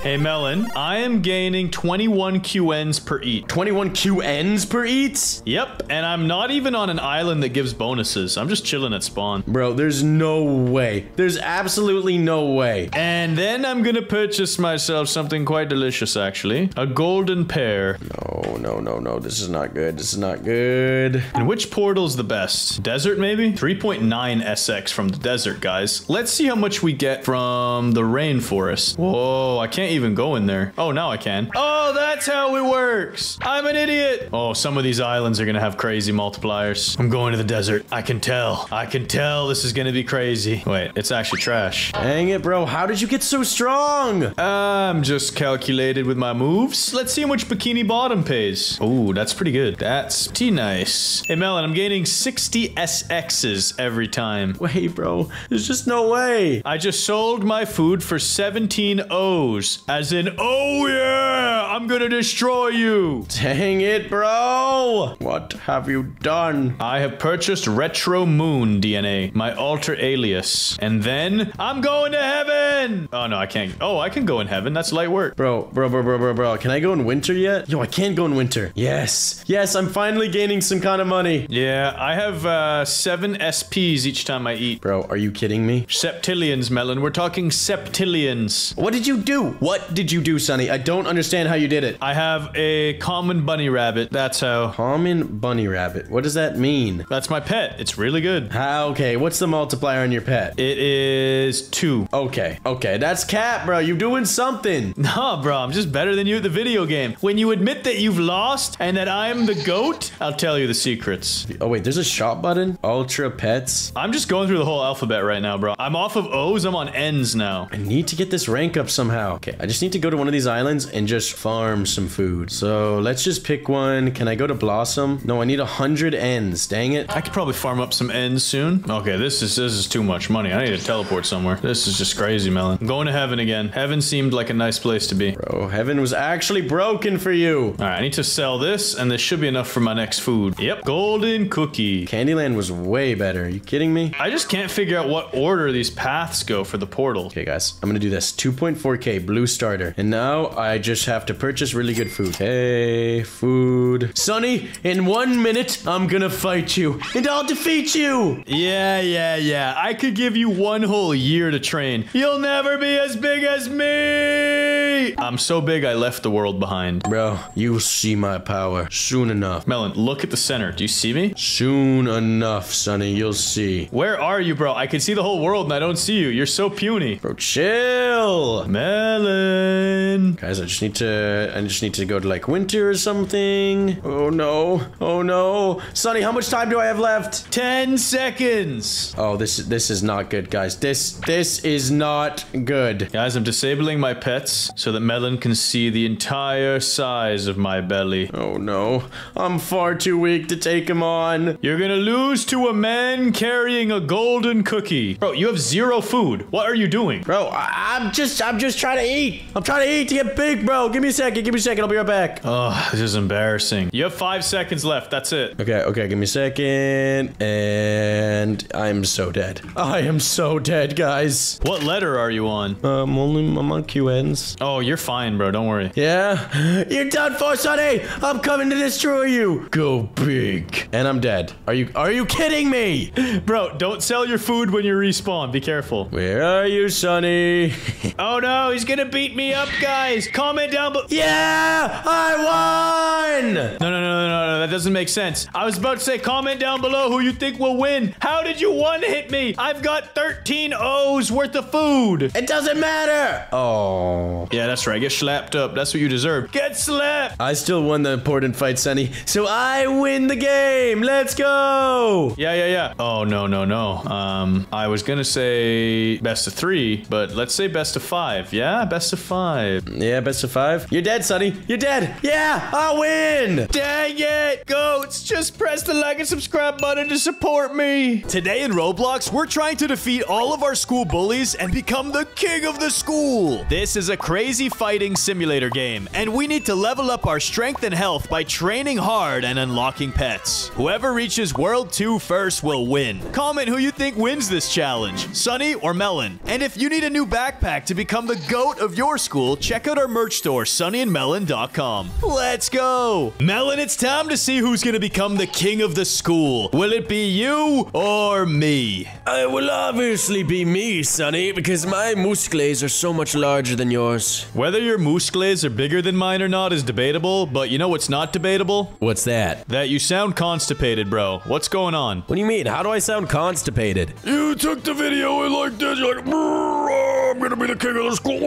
[SPEAKER 1] Hey, Melon, I am gaining 21 QNs per eat.
[SPEAKER 2] 21 QNs per eat?
[SPEAKER 1] Yep, and I'm not even on an island that gives bonuses. I'm just chilling at spawn.
[SPEAKER 2] Bro, there's no way. There's absolutely no way.
[SPEAKER 1] And then I'm gonna purchase myself something quite delicious, actually. A golden pear.
[SPEAKER 2] Oh, no, no, no. This is not good. This is not good.
[SPEAKER 1] And which portal's the best? Desert, maybe? 3.9 SX from the desert, guys. Let's see how much we get from the rainforest. Whoa, I can't even go in there. Oh, now I can. Oh, that's how it works. I'm an idiot. Oh, some of these islands are gonna have crazy multipliers. I'm going to the desert. I can tell. I can tell this is gonna be crazy. Wait, it's actually trash.
[SPEAKER 2] Dang it, bro. How did you get so strong?
[SPEAKER 1] I'm just calculated with my moves. Let's see how much Bikini Bottom pays. Oh, that's pretty good. That's pretty nice. Hey, Melon, I'm gaining 60 SXs every time.
[SPEAKER 2] Wait, bro. There's just no way.
[SPEAKER 1] I just sold my food for 17 O's. As in, oh yeah, I'm gonna destroy you.
[SPEAKER 2] Dang it, bro. What have you done?
[SPEAKER 1] I have purchased Retro Moon DNA, my alter alias. And then I'm going to heaven. Oh no, I can't. Oh, I can go in heaven. That's light work.
[SPEAKER 2] Bro, bro, bro, bro, bro, bro. Can I go in winter yet? Yo, I can't go in winter. Yes. Yes, I'm finally gaining some kind of money.
[SPEAKER 1] Yeah, I have uh, seven SPs each time I eat.
[SPEAKER 2] Bro, are you kidding me?
[SPEAKER 1] Septillions, Melon. We're talking septillions.
[SPEAKER 2] What did you do? What did you do, Sunny? I don't understand how you did it.
[SPEAKER 1] I have a common bunny rabbit. That's how.
[SPEAKER 2] Common bunny rabbit. What does that mean?
[SPEAKER 1] That's my pet. It's really good.
[SPEAKER 2] Ah, okay. What's the multiplier on your pet?
[SPEAKER 1] It is two.
[SPEAKER 2] Okay, okay. That's cat, bro. You're doing something.
[SPEAKER 1] Nah, bro, I'm just better than you at the video game. When you admit that you've lost and that I'm the goat, I'll tell you the secrets.
[SPEAKER 2] Oh, wait. There's a shop button? Ultra pets.
[SPEAKER 1] I'm just going through the whole alphabet right now, bro. I'm off of O's, I'm on N's now.
[SPEAKER 2] I need to get this rank up somehow. Okay, I just need to go to one of these islands and just farm some food. So let's just pick one. Can I go to Blossom? No, I need a hundred ends. Dang it.
[SPEAKER 1] I could probably farm up some N's soon. Okay, this is this is too much money. I need to teleport somewhere. This is just crazy, Melon. I'm going to heaven again. Heaven seemed like a nice place to be.
[SPEAKER 2] Bro, heaven was actually broken for you.
[SPEAKER 1] All right, I need to sell this, and this should be enough for my next food. Yep, golden cookie.
[SPEAKER 2] Candyland was way better. Are you kidding me?
[SPEAKER 1] I just can't figure out what order these paths go for the portal.
[SPEAKER 2] Okay, guys, I'm gonna do this. 2.4k blue starter. And now I just have to purchase really good food. Hey, food. Sunny, in one minute, I'm gonna fight you and I'll defeat you.
[SPEAKER 1] Yeah, yeah, yeah. I could give you one whole year to train. You'll never be as big as me. I'm so big I left the world behind.
[SPEAKER 2] Bro, you'll see my power soon enough.
[SPEAKER 1] Melon, look at the center. Do you see me?
[SPEAKER 2] Soon enough, Sunny, you'll see.
[SPEAKER 1] Where are you, bro? I can see the whole world and I don't see you. You're so puny.
[SPEAKER 2] Bro, chill.
[SPEAKER 1] Melon.
[SPEAKER 2] Guys, I just need to, I just need to go to like winter or something. Oh no, oh no. Sunny, how much time do I have left?
[SPEAKER 1] 10 seconds.
[SPEAKER 2] Oh, this, is this is not good, guys. This, this is not good.
[SPEAKER 1] Guys, I'm disabling my pets so that Melon can see the entire size of my belly.
[SPEAKER 2] Oh no, I'm far too weak to take him on.
[SPEAKER 1] You're gonna lose to a man carrying a golden cookie. Bro, you have zero food. What are you doing?
[SPEAKER 2] Bro, I, I'm just, I'm just trying to eat. I'm trying to eat to get big, bro. Give me a second, give me a second. I'll be right back.
[SPEAKER 1] Oh, this is embarrassing. You have five seconds left. That's it.
[SPEAKER 2] Okay, okay, give me a second. And I'm so dead. I am so dead, guys.
[SPEAKER 1] What letter are you on?
[SPEAKER 2] Um, only I'm on QNs.
[SPEAKER 1] Oh, you're fine, bro. Don't worry.
[SPEAKER 2] Yeah? You're done for, Sunny! I'm coming to destroy you! Go big. And I'm dead. Are you are you kidding me?
[SPEAKER 1] Bro, don't sell your food when you respawn. Be careful.
[SPEAKER 2] Where are you, Sunny?
[SPEAKER 1] Oh no, he's gonna beat me up, guys. Comment down below.
[SPEAKER 2] yeah! I won!
[SPEAKER 1] No, no, no, no, no, no, that doesn't make sense. I was about to say, comment down below who you think will win. How did you one hit me? I've got 13 O's worth of food.
[SPEAKER 2] It doesn't matter! Oh.
[SPEAKER 1] Yeah, that's right. Get slapped up. That's what you deserve. Get slapped.
[SPEAKER 2] I still won the important fight, Sunny. So I win the game. Let's go!
[SPEAKER 1] Yeah, yeah, yeah. Oh, no, no, no. Um, I was gonna say best of three, but let's say best of five. Yeah, best of five.
[SPEAKER 2] Yeah, best of five. You're dead, Sunny. You're dead. Yeah, I win!
[SPEAKER 1] Dang it! Goats, just press the like and subscribe button to support me. Today in Roblox, we're trying to defeat all of our school bullies and become the king of the school. This is a crazy fighting simulator game, and we need to level up our strength and health by training hard and unlocking pets. Whoever reaches World 2 first will win. Comment who you think wins this challenge, Sunny or Melon. And if you need a new backpack to become the GOAT of your school, check out our merch store, sunnyandmelon.com. Let's go! Melon, it's time to see who's gonna become the king of the school. Will it be you or me?
[SPEAKER 2] Uh, it will obviously be me, Sunny, because my muscles are so much larger than yours.
[SPEAKER 1] Whether your muscles are bigger than mine or not is debatable, but you know what's not debatable?
[SPEAKER 2] What's that?
[SPEAKER 1] That you sound constipated, bro. What's going on?
[SPEAKER 2] What do you mean? How do I sound constipated?
[SPEAKER 6] You took the video and like this, you're like, "Brr, I'm gonna be the king of the school.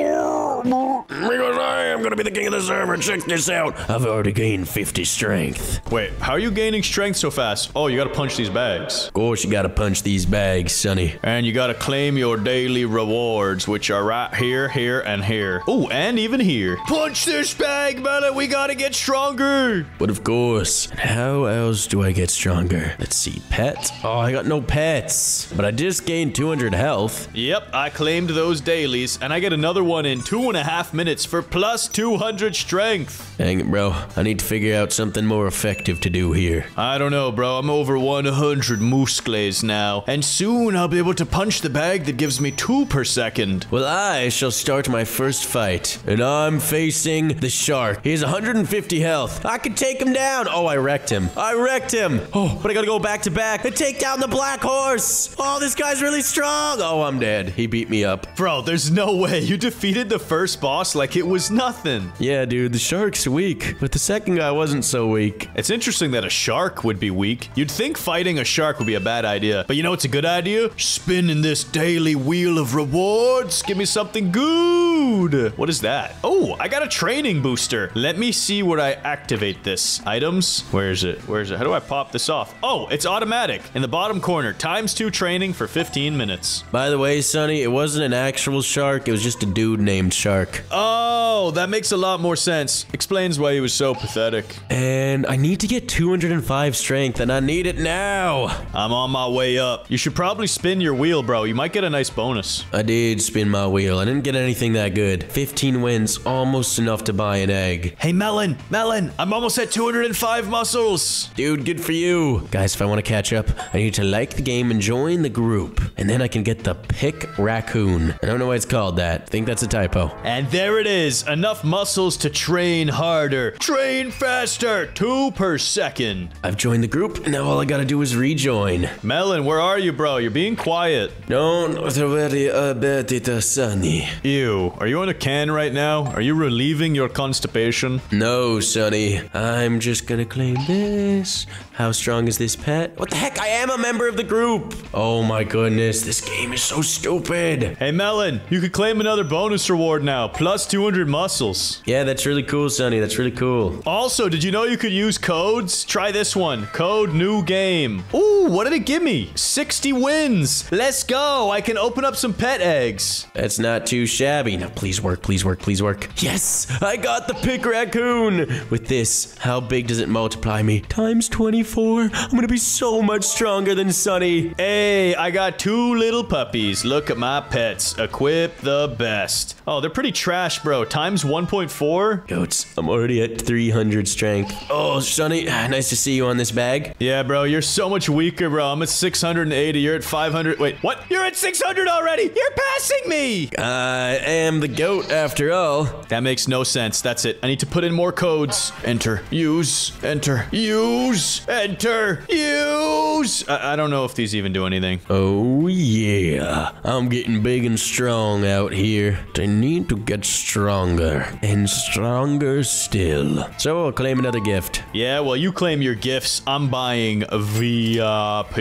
[SPEAKER 6] brr, Because I am gonna be the king of the server. Check this out. I've already gained 50 strength.
[SPEAKER 1] Wait, how are you gaining strength so fast? Oh, you gotta punch these bags.
[SPEAKER 2] Of course, you gotta punch these bags, Sunny.
[SPEAKER 1] And you gotta claim your daily rewards, which are right here, here, and here. Oh, and even here. Punch this bag, Melon. We gotta get stronger.
[SPEAKER 2] But of course, how else do I get stronger? Let's see, pet. Oh, I got no pets. But I just gained 200 health.
[SPEAKER 1] Yep, I claimed those dailies, and I get another one in two and a half minutes for plus 200 strength.
[SPEAKER 2] Dang it, bro. I need to figure out something more effective to do here.
[SPEAKER 1] I don't know, bro. I'm over 100 muscles now, and soon I'll be able to punch the bag that gives me two per second.
[SPEAKER 2] Well, I shall start my first fight, and I'm facing the shark. He has 150 health. I could take him down. Oh, I wrecked him. I wrecked him. Oh, but I gotta go back to back and take down the black horse. Oh, this guy's really strong. Oh, I'm dead. He beat me up.
[SPEAKER 1] Bro, there's no way you defeated the first boss like it was nothing.
[SPEAKER 2] Yeah, dude, the shark's weak, but the second guy wasn't so weak.
[SPEAKER 1] It's interesting that a shark would be weak. You'd think fighting a shark would be a bad idea, but you know what's a good idea? Spinning this daily wheel of rewards. Give me something good. What is that? Oh, I got a training booster. Let me see where I activate this. Items? Where is it? Where is it? How do I pop this off? Oh, it's automatic. In the bottom corner, times two training for 15 minutes.
[SPEAKER 2] By the way, Sunny, it wasn't an actual shark. It was just a dude named Shark.
[SPEAKER 1] Oh, that makes a lot more sense. Explains why he was so pathetic.
[SPEAKER 2] And I need to get 205 strength, and I need it now.
[SPEAKER 1] I'm on my way up. You should probably spin your wheel, bro. You might get a nice bonus.
[SPEAKER 2] I did spin my wheel. I didn't get anything that good. 15 wins, almost enough to buy an egg.
[SPEAKER 1] Hey, Melon, Melon, I'm almost at 205 muscles.
[SPEAKER 2] Dude, good for you. Guys, if I want to catch up, I need to like the game and join the group. And then I can get the pick raccoon. I don't know why it's called that. I think that's a typo.
[SPEAKER 1] And there it is. Enough muscles to train harder. Train faster. Two per second.
[SPEAKER 2] I've joined the group. Now all I gotta do is rejoin.
[SPEAKER 1] Melon, where are you, bro? You're being quiet.
[SPEAKER 2] Don't worry about it, Sunny.
[SPEAKER 1] Ew. Are you on a can right now? Are you relieving your constipation?
[SPEAKER 2] No, Sunny. I'm just gonna claim this. How strong is this pet? What the heck? I am a member of the group. Oh my goodness, this game is so stupid.
[SPEAKER 1] Hey, Melon, you could claim another bonus reward now. Plus 200 muscles.
[SPEAKER 2] Yeah, that's really cool, Sunny. That's really cool.
[SPEAKER 1] Also, did you know you could use codes? Try this one. Code new game. Ooh, what did it give me? 60 wins. Let's go. I can open up some pet eggs.
[SPEAKER 2] That's not too shabby. Now, please work, please work, please work. Yes, I got the pick raccoon. With this, how big does it multiply me? Times 24. I'm gonna be so much stronger than Sunny.
[SPEAKER 1] Hey, I got two little puppies. Look at my pets. Equip the best. Oh, they're pretty trash, bro. Times 1.4?
[SPEAKER 2] Goats, I'm already at 300 strength. Oh, Sunny, nice to see you on this bag.
[SPEAKER 1] Yeah, bro, you're so much weaker, bro. I'm at 680. You're at 500. Wait, what? You're at 600 already. You're passing me.
[SPEAKER 2] I am the goat after all.
[SPEAKER 1] That makes no sense. That's it. I need to put in more codes. Enter. Use. Enter. Use. Enter. Use. I, I don't know if these even do anything.
[SPEAKER 2] Oh yeah, I'm getting big and strong out here. I need to get stronger and stronger still. So I'll claim another gift.
[SPEAKER 1] Yeah, well, you claim your gifts. I'm buying VIP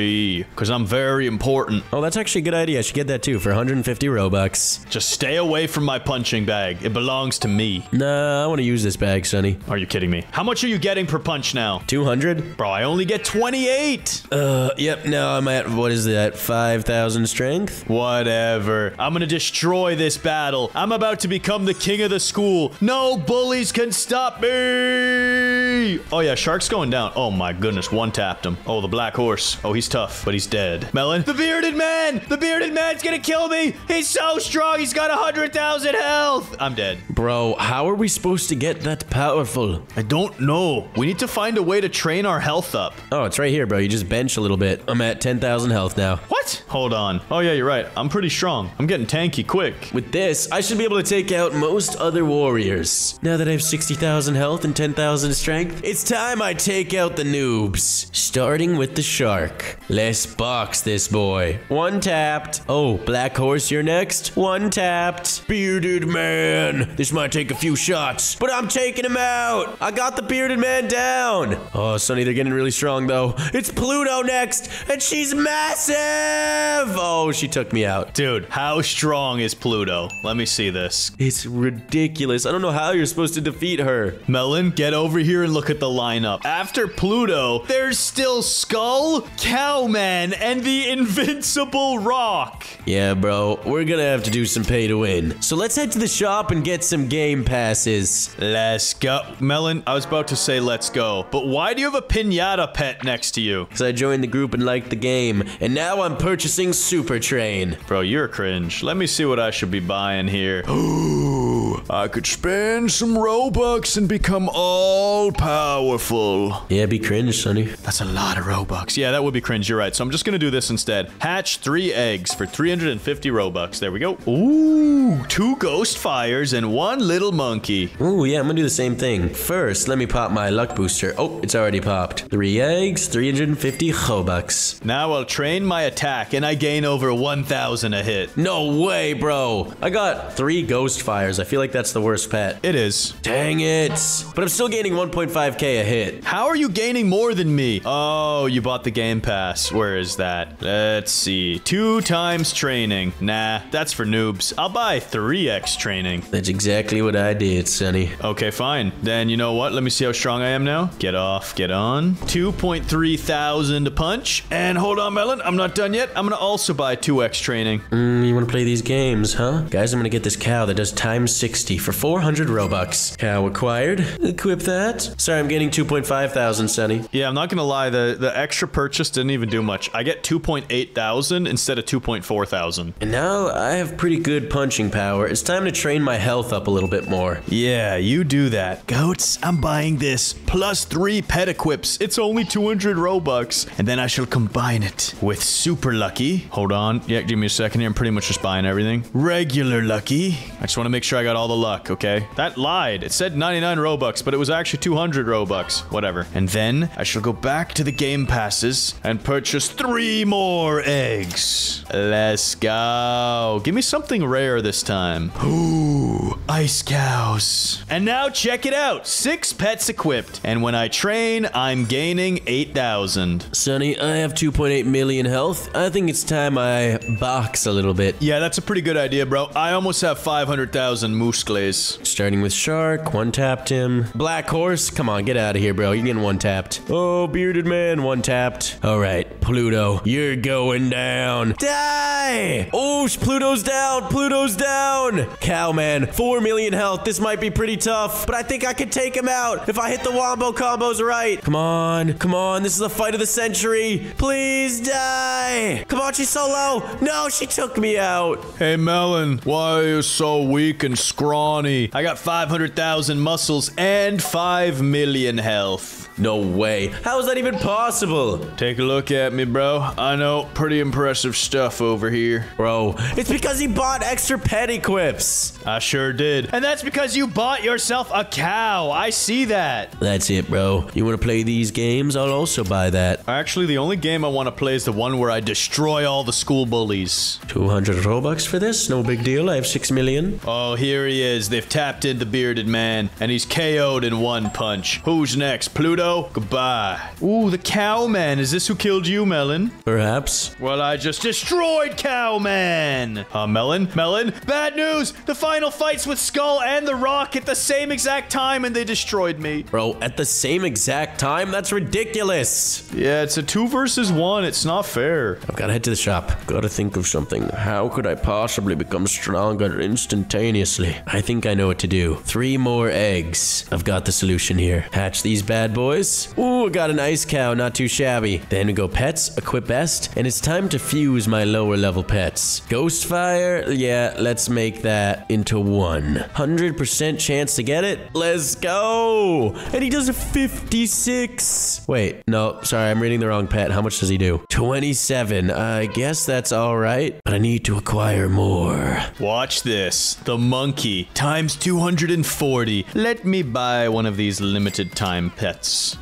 [SPEAKER 1] because I'm very important.
[SPEAKER 2] Oh, that's actually a good idea. I should get that too for 150 Robux.
[SPEAKER 1] Just stay away from my punching bag. It belongs to me.
[SPEAKER 2] Nah, I want to use this bag, Sunny.
[SPEAKER 1] Are you kidding me? How much are you getting per punch now?
[SPEAKER 2] 200?
[SPEAKER 1] Bro, I only get 28.
[SPEAKER 2] Uh, yep, now I'm at, what is that, 5,000 strength?
[SPEAKER 1] Whatever. I'm gonna destroy this battle. I'm about to become the king of the school. No bullies can stop me. Oh yeah, shark's going down. Oh my goodness, one tapped him. Oh, the black horse. Oh, he's tough, but he's dead. Melon. The bearded man. The bearded man's gonna kill me. He's so strong. He's got a hundred thousand health. I'm dead.
[SPEAKER 2] Bro, how are we supposed to get that powerful?
[SPEAKER 1] I don't know. We need to find a way to train our health up.
[SPEAKER 2] Oh, it's right here, bro. You just bench a little bit. I'm at 10,000 health now.
[SPEAKER 1] What? Hold on. Oh yeah, you're right. I'm pretty strong. I'm getting tanky quick.
[SPEAKER 2] With this, I should be able to take out most other warriors. Now that I have 60,000 health and 10,000 strength, it's time I take out the noobs. Starting with the shark. Let's box this boy. One tapped. Oh, black horse, you're next. One tapped. Bearded man.
[SPEAKER 6] man. This might take a few shots.
[SPEAKER 2] But I'm taking him out. I got the bearded man down. Oh, Sunny, they're getting really strong though. It's Pluto next, and she's massive. Oh, she took me out.
[SPEAKER 1] Dude, how strong is Pluto? Let me see this.
[SPEAKER 2] It's ridiculous. I don't know how you're supposed to defeat her.
[SPEAKER 1] Melon, get over here and look at the lineup. After Pluto, there's still Skull, Cowman, and the Invincible Rock.
[SPEAKER 2] Yeah, bro, we're gonna have to do some pay to win. So let's head to the shop and get some game passes.
[SPEAKER 1] Let's go. Melon, I was about to say let's go, but why do you have a pinata pet next to you?
[SPEAKER 2] Because I joined the group and liked the game, and now I'm purchasing Super Train.
[SPEAKER 1] Bro, you're cringe. Let me see what I should be buying here.
[SPEAKER 4] Ooh, I could spend some Robux and become all powerful.
[SPEAKER 2] Yeah, be cringe, Sunny.
[SPEAKER 1] That's a lot of Robux. Yeah, that would be cringe. You're right. So I'm just going to do this instead. Hatch three eggs for 350 Robux. There we go. Ooh, two ghost fires and one little monkey.
[SPEAKER 2] Ooh, yeah, I'm gonna do the same thing. First, let me pop my luck booster. Oh, it's already popped. Three eggs, 350 Robux.
[SPEAKER 1] Now I'll train my attack and I gain over 1,000 a hit.
[SPEAKER 2] No way, bro. I got three ghost fires. I feel like that's the worst pet.
[SPEAKER 1] It is.
[SPEAKER 2] Dang it. But I'm still gaining 1.5k a hit.
[SPEAKER 1] How are you gaining more than me? Oh, you bought the game pass. Where is that? Let's see. Two times training. Nah, that's for noobs. I'll buy 3x training.
[SPEAKER 2] That's exactly what I did, Sunny.
[SPEAKER 1] Okay, fine. Then you know what? Let me see how strong I am now. Get off, get on. 2.3 thousand a punch. And hold on, Melon. I'm not done yet. I'm gonna also buy 2x training.
[SPEAKER 2] Mm, you want to play these games, huh? Guys, I'm gonna get this cow that does times 60 for 400 Robux. Cow acquired. Equip that. Sorry, I'm getting 2.5 thousand, Sunny.
[SPEAKER 1] Yeah, I'm not gonna lie. The the extra purchase didn't even do much. I get 2.8 thousand instead of 2.4 thousand.
[SPEAKER 2] And now I have pretty good punching power. It's time to train my health up a little bit more.
[SPEAKER 1] Yeah, you do that. Goats, I'm buying this. Plus three pet equips. It's only 200 Robux. And then I shall combine it with Super Lucky. Hold on. Yeah, give me a second here. I'm pretty much just buying everything. Regular Lucky. I just want to make sure I got all the luck, okay? That lied. It said 99 Robux, but it was actually 200 Robux. Whatever. And then I shall go back to the game passes and purchase three more eggs. Let's go. Give me something rare this time. Ooh, ice cows. And now check it out. Six pets equipped. And when I train, I'm gaining 8,000.
[SPEAKER 2] Sunny, I have 2.8 million health. I think it's time I box a little bit.
[SPEAKER 1] Yeah, that's a pretty good idea, bro. I almost have 500,000
[SPEAKER 2] Starting with Shark, one tapped him. Black Horse, come on, get out of here, bro. You're getting one tapped. Oh, Bearded Man, one tapped. All right, Pluto, you're going down. Die! Oh, Pluto's down. Pluto's down. Cowman, 4 million health. This might be pretty tough, but I think I could take him out if I hit the wombo combos right. Come on, come on. This is the fight of the century. Please die. Come on, she's so low. No, she took me out.
[SPEAKER 1] Hey, Melon, why are you so weak and scrawny? I got 500,000 muscles and 5 million health.
[SPEAKER 2] No way. How is that even possible?
[SPEAKER 1] Take a look at me, bro. I know, pretty impressive stuff over here.
[SPEAKER 2] Bro, it's because he bought extra pet equips.
[SPEAKER 1] I sure did. And that's because you bought yourself a cow. I see that.
[SPEAKER 2] That's it, bro. You want to play these games? I'll also buy that.
[SPEAKER 1] Actually, the only game I want to play is the one where I destroy all the school bullies.
[SPEAKER 2] 200 Robux for this? No big deal. I have 6 million.
[SPEAKER 1] Oh, here he is. They've tapped in the bearded man, and he's KO'd in one punch. Who's next? Pluto? Goodbye. Ooh, the cowman. Is this who killed you, Melon?
[SPEAKER 2] Perhaps.
[SPEAKER 1] Well, I just destroyed Cowman. Uh, Melon? Melon? Bad news! The final fights with Skull and The Rock at the same exact time, and they destroyed me.
[SPEAKER 2] Bro, at the same exact time? That's ridiculous.
[SPEAKER 1] Yeah, it's a two versus one. It's not fair.
[SPEAKER 2] I've got to head to the shop. Got to think of something. How could I possibly become stronger instantaneously? I think I know what to do. Three more eggs. I've got the solution here. Hatch these bad boys. Ooh, I got an ice cow. Not too shabby. Then we go pets, equip best, and it's time to fuse my lower level pets. Ghost fire? Yeah, let's make that into one. 100% chance to get it. Let's go. And he does a 56. Wait, no, sorry, I'm reading the wrong pet. How much does he do? 27. I guess that's all right, but I need to acquire more.
[SPEAKER 1] Watch this. The monkey times 240. Let me buy one of these limited time pets. Yes,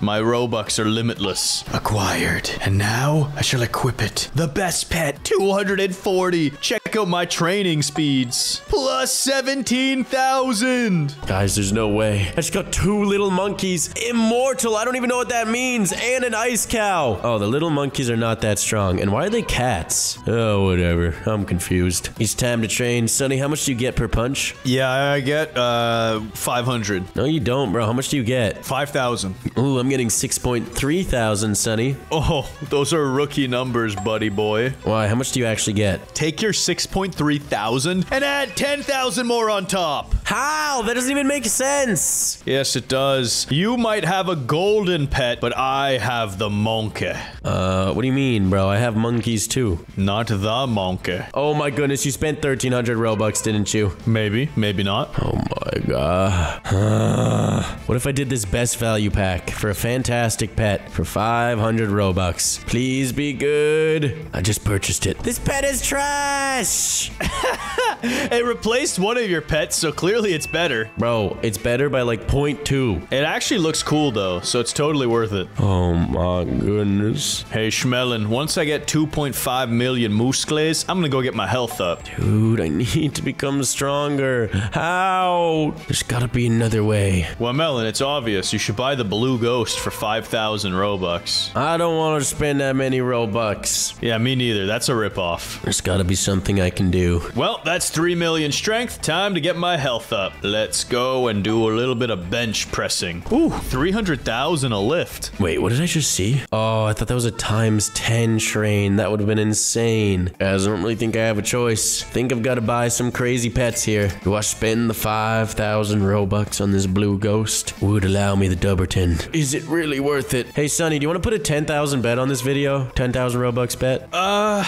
[SPEAKER 1] my Robux are limitless. Acquired. And now I shall equip it. The best pet, 240. Check check out my training speeds. Plus 17,000.
[SPEAKER 2] Guys, there's no way. I just got two little monkeys. Immortal. I don't even know what that means. And an ice cow. Oh, the little monkeys are not that strong. And why are they cats? Oh, whatever. I'm confused. It's time to train. Sunny, how much do you get per punch?
[SPEAKER 4] Yeah, I get uh 500.
[SPEAKER 2] No, you don't, bro. How much do you get?
[SPEAKER 4] 5,000.
[SPEAKER 2] Ooh, I'm getting 6.3 thousand, Sunny.
[SPEAKER 1] Oh, those are rookie numbers, buddy boy.
[SPEAKER 2] Why? How much do you actually get?
[SPEAKER 1] Take your 6.3 thousand and add 10,000 more on top.
[SPEAKER 2] How? That doesn't even make sense.
[SPEAKER 1] Yes, it does. You might have a golden pet, but I have the monkey.
[SPEAKER 2] Uh, what do you mean, bro? I have monkeys too.
[SPEAKER 1] Not the monkey.
[SPEAKER 2] Oh my goodness, you spent 1300 Robux, didn't you?
[SPEAKER 1] Maybe, maybe not.
[SPEAKER 2] Oh my god. what if I did this best value pack for a fantastic pet for 500 Robux? Please be good. I just purchased it. This pet is trash.
[SPEAKER 1] It replaced one of your pets, so clearly it's better.
[SPEAKER 2] Bro, it's better by like 0.2.
[SPEAKER 1] It actually looks cool though, so it's totally worth it.
[SPEAKER 2] Oh my goodness.
[SPEAKER 1] Hey Schmelin, once I get 2.5 million muscles, I'm gonna go get my health up.
[SPEAKER 2] Dude, I need to become stronger. How? There's gotta be another way.
[SPEAKER 1] Well, Melon, it's obvious. You should buy the Blue Ghost for 5,000 Robux.
[SPEAKER 2] I don't want to spend that many Robux.
[SPEAKER 1] Yeah, me neither. That's a ripoff.
[SPEAKER 2] There's gotta be something I can do.
[SPEAKER 1] Well, that's 3 million strength. Time to get my health up. Let's go and do a little bit of bench pressing. Ooh, 300,000 a lift.
[SPEAKER 2] Wait, what did I just see? Oh, I thought that was a times 10 train. That would have been insane. Guys, I don't really think I have a choice. think I've got to buy some crazy pets here. Do I spend the 5,000 Robux on this blue ghost? Would allow me the Dubberton. Is it really worth it? Hey, Sunny, do you want to put a 10,000 bet on this video? 10,000 Robux bet?
[SPEAKER 1] Uh,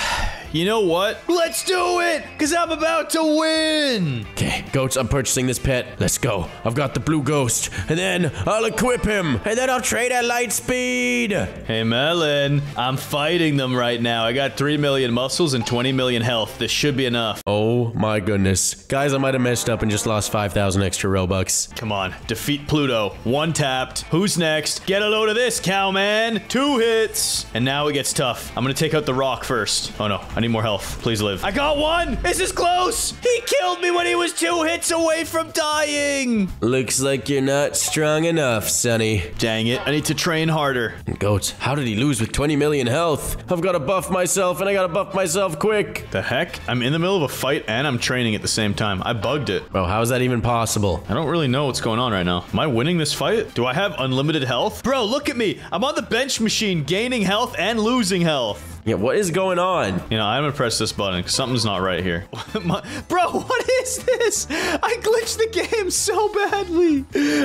[SPEAKER 1] you know what? Let's do it, because I'm about to win.
[SPEAKER 2] Okay, goats, I'm purchasing this pet. Let's go. I've got the blue ghost, and then I'll equip him, and then I'll trade at light speed.
[SPEAKER 1] Hey, Melon, I'm fighting them right now. I got 3 million muscles and 20 million health. This should be enough.
[SPEAKER 2] Oh my goodness. Guys, I might have messed up and just lost 5,000 extra Robux.
[SPEAKER 1] Come on, defeat Pluto. One tapped. Who's next? Get a load of this, cowman. Two hits. And now it gets tough. I'm gonna take out the rock first. Oh no, I need more health. Please live. I got one. This is close. He killed me when he was two hits away from dying.
[SPEAKER 2] Looks like you're not strong enough, Sunny.
[SPEAKER 1] Dang it, I need to train harder.
[SPEAKER 2] Goats, how did he lose with 20 million health? I've got to buff myself and I got to buff myself quick.
[SPEAKER 1] The heck? I'm in the middle of a fight and I'm training at the same time. I bugged it.
[SPEAKER 2] Bro, how is that even possible?
[SPEAKER 1] I don't really know what's going on right now. Am I winning this fight? Do I have unlimited health? Bro, look at me. I'm on the bench machine, gaining health and losing health.
[SPEAKER 2] Yeah, what is going on?
[SPEAKER 1] You know, I'm gonna press this button because something's not right here. My- Bro, what is this? I glitched the game so badly.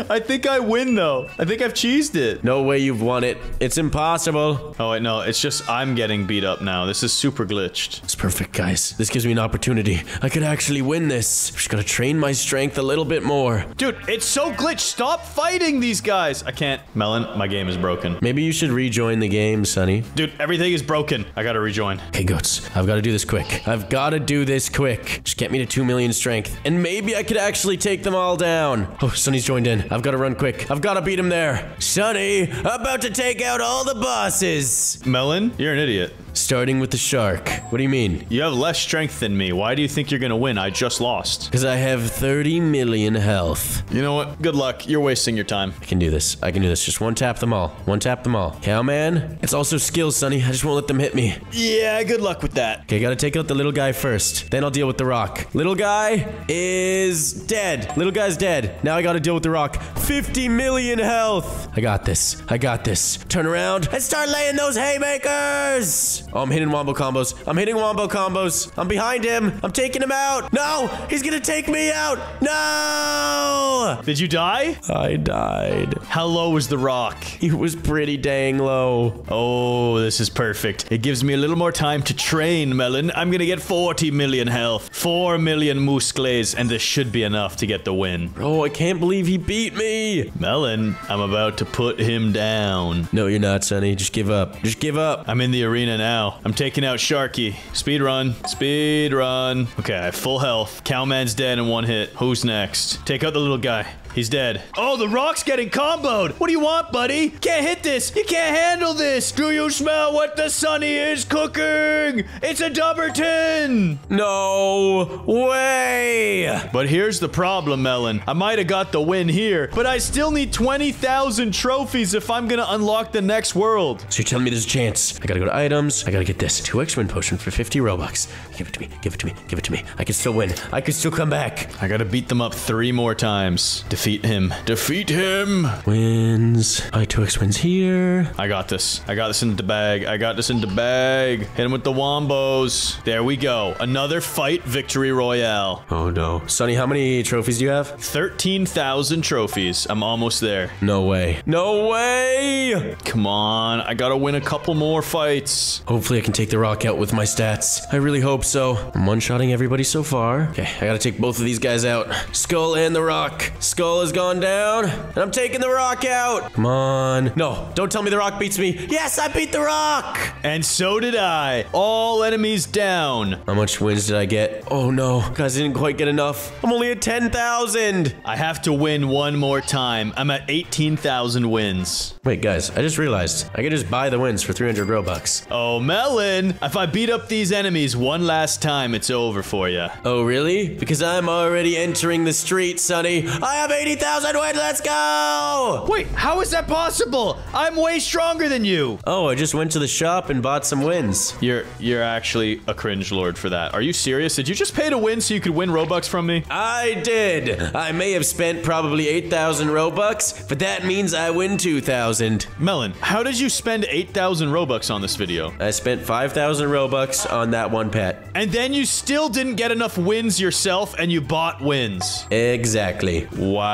[SPEAKER 1] I think I win though. I think I've cheesed it.
[SPEAKER 2] No way you've won it. It's impossible.
[SPEAKER 1] Oh wait, no, it's just I'm getting beat up now. This is super glitched.
[SPEAKER 2] It's perfect, guys. This gives me an opportunity. I could actually win this. I'm Just gotta train my strength a little bit more.
[SPEAKER 1] Dude, it's so glitched. Stop fighting these guys. I can't. Melon, my game is broken.
[SPEAKER 2] Maybe you should rejoin the game, Sunny.
[SPEAKER 1] Dude, everything is broken. I gotta rejoin.
[SPEAKER 2] Okay, goats. I've got to do this quick. I've got to do this quick. Just get me to 2 million strength. And maybe I could actually take them all down. Oh, Sunny's joined in. I've got to run quick. I've got to beat him there. Sunny, about to take out all the bosses.
[SPEAKER 1] Melon, you're an idiot.
[SPEAKER 2] Starting with the shark. What do you mean?
[SPEAKER 1] You have less strength than me. Why do you think you're gonna win? I just lost.
[SPEAKER 2] Because I have 30 million health.
[SPEAKER 1] You know what? Good luck. You're wasting your time.
[SPEAKER 2] I can do this. I can do this. Just one tap them all. One tap them all. Cowman. It's also skills, Sunny. I just won't let them hit me.
[SPEAKER 1] Yeah, good luck with that.
[SPEAKER 2] Okay, gotta take out the little guy first. Then I'll deal with the rock. Little guy is dead. Little guy's dead. Now I gotta deal with the rock. 50 million health. I got this. I got this. Turn around and start laying those haymakers. Oh, I'm hitting wombo combos. I'm hitting wombo combos. I'm behind him. I'm taking him out. No, he's gonna take me out. No.
[SPEAKER 1] Did you die?
[SPEAKER 2] I died.
[SPEAKER 1] How low was the rock?
[SPEAKER 2] It was pretty dang low.
[SPEAKER 1] Oh, this is perfect. It gives me a little more time to train, Melon. I'm gonna get 40 million health, 4 million muscles, and this should be enough to get the win.
[SPEAKER 2] Bro, I can't believe he beat me.
[SPEAKER 1] Melon, I'm about to put him down.
[SPEAKER 2] No, you're not, Sunny. Just give up. Just give up.
[SPEAKER 1] I'm in the arena now. I'm taking out Sharky. Speed run. Speed run. Okay, full health. Cowman's dead in one hit. Who's next? Take out the little guy. He's dead. Oh, the rock's getting comboed. What do you want, buddy? Can't hit this. You can't handle this. Do you smell what the sunny is cooking? It's a Dubberton.
[SPEAKER 2] No way.
[SPEAKER 1] But here's the problem, Melon. I might have got the win here, but I still need 20,000 trophies if I'm gonna unlock the next world.
[SPEAKER 2] So you're telling me there's a chance? I gotta go to items. I gotta get this two X-Men potion for 50 robux. Give it to me. Give it to me. Give it to me. I can still win. I can still come back.
[SPEAKER 1] I gotta beat them up three more times. Defeat him. Defeat him.
[SPEAKER 2] Wins. I two X wins here.
[SPEAKER 1] I got this. I got this in the bag. I got this in the bag. Hit him with the wombos. There we go. Another fight victory royale.
[SPEAKER 2] Oh no, Sunny, how many trophies do you have?
[SPEAKER 1] 13,000 trophies. I'm almost there.
[SPEAKER 2] No way. No way.
[SPEAKER 1] Come on. I gotta win a couple more fights.
[SPEAKER 2] Hopefully, I can take the rock out with my stats. I really hope so. I'm one-shotting everybody so far. Okay, I gotta take both of these guys out. Skull and the rock. Skull has gone down, and I'm taking the rock out. Come on. No, don't tell me the rock beats me. Yes, I beat the rock.
[SPEAKER 1] And so did I. All enemies down.
[SPEAKER 2] How much wins did I get? Oh no, guys, I didn't quite get enough. I'm only at 10,000.
[SPEAKER 1] I have to win one more time. I'm at 18,000 wins.
[SPEAKER 2] Wait, guys, I just realized I could just buy the wins for 300 Robux.
[SPEAKER 1] Oh, Melon. If I beat up these enemies one last time, it's over for you.
[SPEAKER 2] Oh, really? Because I'm already entering the street, Sunny. I have 80,000 wins. Let's go.
[SPEAKER 1] Wait, how is that possible? I'm way stronger than you.
[SPEAKER 2] Oh, I just went to the shop and bought some wins.
[SPEAKER 1] You're you're actually a cringe lord for that. Are you serious? Did you just pay to win so you could win Robux from me?
[SPEAKER 2] I did. I may have spent probably 8,000 Robux, but that means I win 2,000.
[SPEAKER 1] Melon, how did you spend 8,000 Robux on this video?
[SPEAKER 2] I spent 5,000 Robux on that one pet.
[SPEAKER 1] And then you still didn't get enough wins yourself and you bought wins.
[SPEAKER 2] Exactly.
[SPEAKER 1] Wow,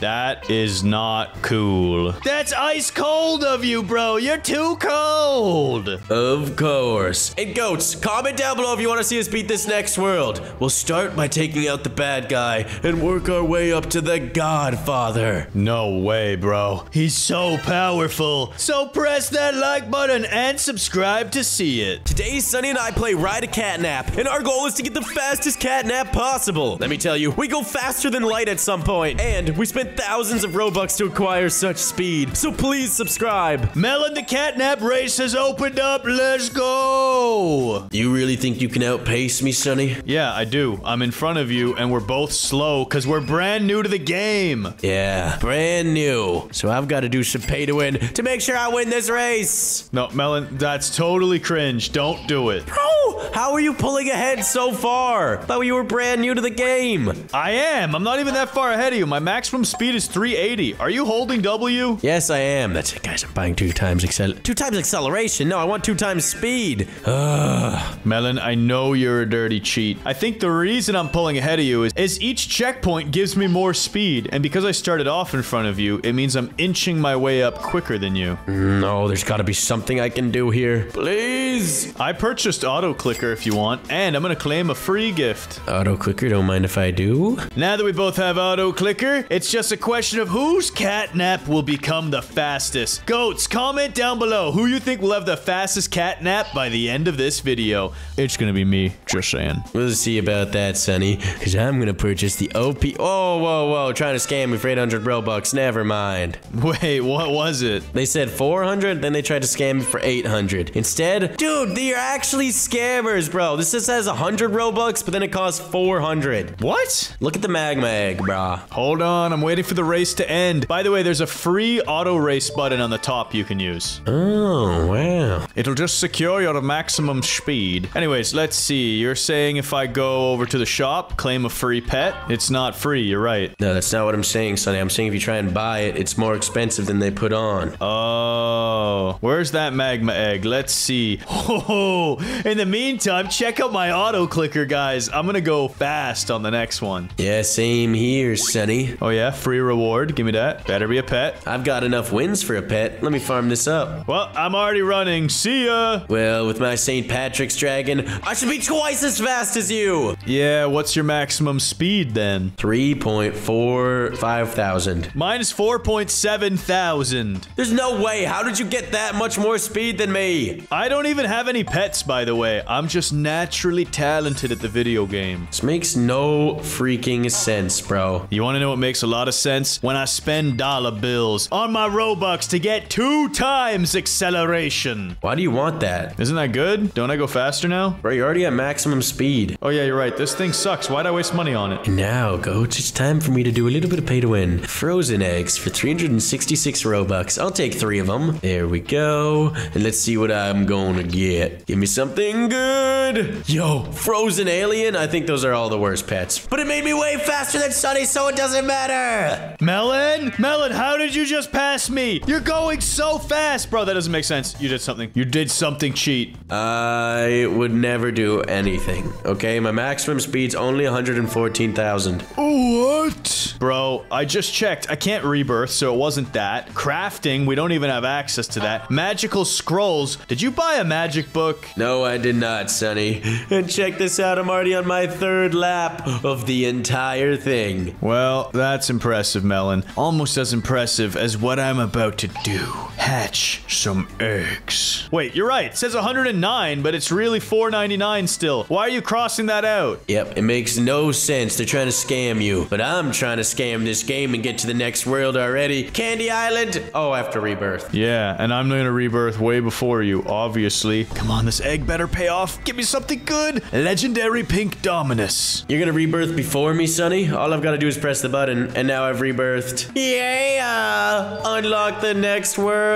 [SPEAKER 1] that is not cool. That's ice cold of you, bro. You're too cold.
[SPEAKER 2] Of course. And goats, comment down below if you want to see us beat this next world. We'll start by taking out the bad guy and work our way up to the Godfather.
[SPEAKER 1] No way, bro. He's so powerful. So press that like button and subscribe to see it.
[SPEAKER 2] Today, Sunny and I play Ride a Catnap, and our goal is to get the fastest catnap possible. Let me tell you, we go faster than light at some point, and we spent thousands of Robux to acquire such speed. So please subscribe.
[SPEAKER 1] Melon the catnap race has opened up. Let's go.
[SPEAKER 2] You really think you can outpace me, Sunny?
[SPEAKER 1] Yeah, I do. I'm in front of you, and we're both slow because we're brand new to the game.
[SPEAKER 2] Yeah, brand new. So I've got to do some pay to win to make sure I win this race.
[SPEAKER 1] No, Melon, that's totally cringe. Don't do it.
[SPEAKER 2] Bro, how are you pulling ahead so far? Thought you were brand new to the game.
[SPEAKER 1] I am. I'm not even that far ahead of you. My maximum speed is 380. Are you holding W?
[SPEAKER 2] Yes, I am. That's it, guys. I'm buying two times accel- two times acceleration. No, I want two times speed. Ugh.
[SPEAKER 1] Melon, I know you're a dirty cheat. I think the reason I'm pulling ahead of you is, is each checkpoint gives me more speed, and because I started off in front of you, it means I'm inching my way up quicker than you.
[SPEAKER 2] Mm, no, there's got to be something I can do here. Please.
[SPEAKER 1] I purchased Auto Clicker if you want, and I'm gonna claim a free gift.
[SPEAKER 2] Auto clicker, don't mind if I do.
[SPEAKER 1] Now that we both have Auto Clicker, it's just a question of whose catnap will become the fastest. Goats, comment down below who you think will have the fastest catnap by the end of this video. It's gonna be me, just saying.
[SPEAKER 2] We'll see about that, Sunny. Because I'm going to purchase the OP. Oh, whoa, whoa. Trying to scam me for 800 Robux. Never mind.
[SPEAKER 1] Wait, what was it?
[SPEAKER 2] They said 400, then they tried to scam me for 800. Instead, dude, they're actually scammers, bro. This just says 100 Robux, but then it costs 400.
[SPEAKER 1] What?
[SPEAKER 2] Look at the magma egg, brah.
[SPEAKER 1] Hold on, I'm waiting for the race to end. By the way, there's a free auto race button on the top you can use.
[SPEAKER 2] Oh, wow.
[SPEAKER 1] It'll just secure your maximum speed. Anyways, let's see. You're saying if I go over to the shop, claim a free pet? It's not free, you're right.
[SPEAKER 2] No, that's not what I'm saying, Sunny. I'm saying if you try and buy it, it's more expensive than they put on.
[SPEAKER 1] Oh, where's that magma egg? Let's see. Oh, in the meantime, check out my auto clicker, guys. I'm gonna go fast on the next one.
[SPEAKER 2] Yeah, same here, Sunny.
[SPEAKER 1] Oh yeah, free reward. Give me that. Better be a pet.
[SPEAKER 2] I've got enough wins for a pet. Let me farm this up.
[SPEAKER 1] Well, I'm already running. See ya.
[SPEAKER 2] Well, with my St. Patrick's dragon, I should be twice as fast as you.
[SPEAKER 1] Yeah, what's your maximum speed then?
[SPEAKER 2] 3.45 thousand.
[SPEAKER 1] Mine is 4.7 thousand.
[SPEAKER 2] There's no way. How did you get that much more speed than me?
[SPEAKER 1] I don't even have any pets, by the way. I'm I'm just naturally talented at the video game.
[SPEAKER 2] This makes no freaking sense, bro.
[SPEAKER 1] You want to know what makes a lot of sense? When I spend dollar bills on my Robux to get two times acceleration.
[SPEAKER 2] Why do you want that?
[SPEAKER 1] Isn't that good? Don't I go faster now?
[SPEAKER 2] Bro, you're already at maximum speed.
[SPEAKER 1] Oh yeah, you're right. This thing sucks. Why'd I waste money on it?
[SPEAKER 2] And now, Goats, it's time for me to do a little bit of pay to win. Frozen eggs for 366 Robux. I'll take three of them. There we go. And let's see what I'm gonna get. Give me something good. Yo, frozen alien? I think those are all the worst pets. But it made me way faster than Sunny, so it doesn't matter.
[SPEAKER 1] Melon? Melon, how did you just pass me? You're going so fast. Bro, that doesn't make sense. You did something. You did something cheat.
[SPEAKER 2] I would never do anything, okay? My maximum speed's only 114,000.
[SPEAKER 1] What? Bro, I just checked. I can't rebirth, so it wasn't that. Crafting, we don't even have access to that. Magical scrolls. Did you buy a magic book?
[SPEAKER 2] No, I did not, Sunny. And check this out, I'm already on my third lap of the entire thing.
[SPEAKER 1] Well, that's impressive, Melon. Almost as impressive as what I'm about to do. Hatch some eggs. Wait, you're right. It says 109, but it's really 499 still. Why are you crossing that out?
[SPEAKER 2] Yep, it makes no sense. They're trying to scam you. But I'm trying to scam this game and get to the next world already. Candy Island? Oh, after rebirth.
[SPEAKER 1] Yeah, and I'm gonna rebirth way before you, obviously. Come on, this egg better pay off. Give me something good. Legendary Pink Dominus.
[SPEAKER 2] You're gonna rebirth before me, Sunny? All I've gotta do is press the button, and now I've rebirthed. Yeah! Unlock the next world.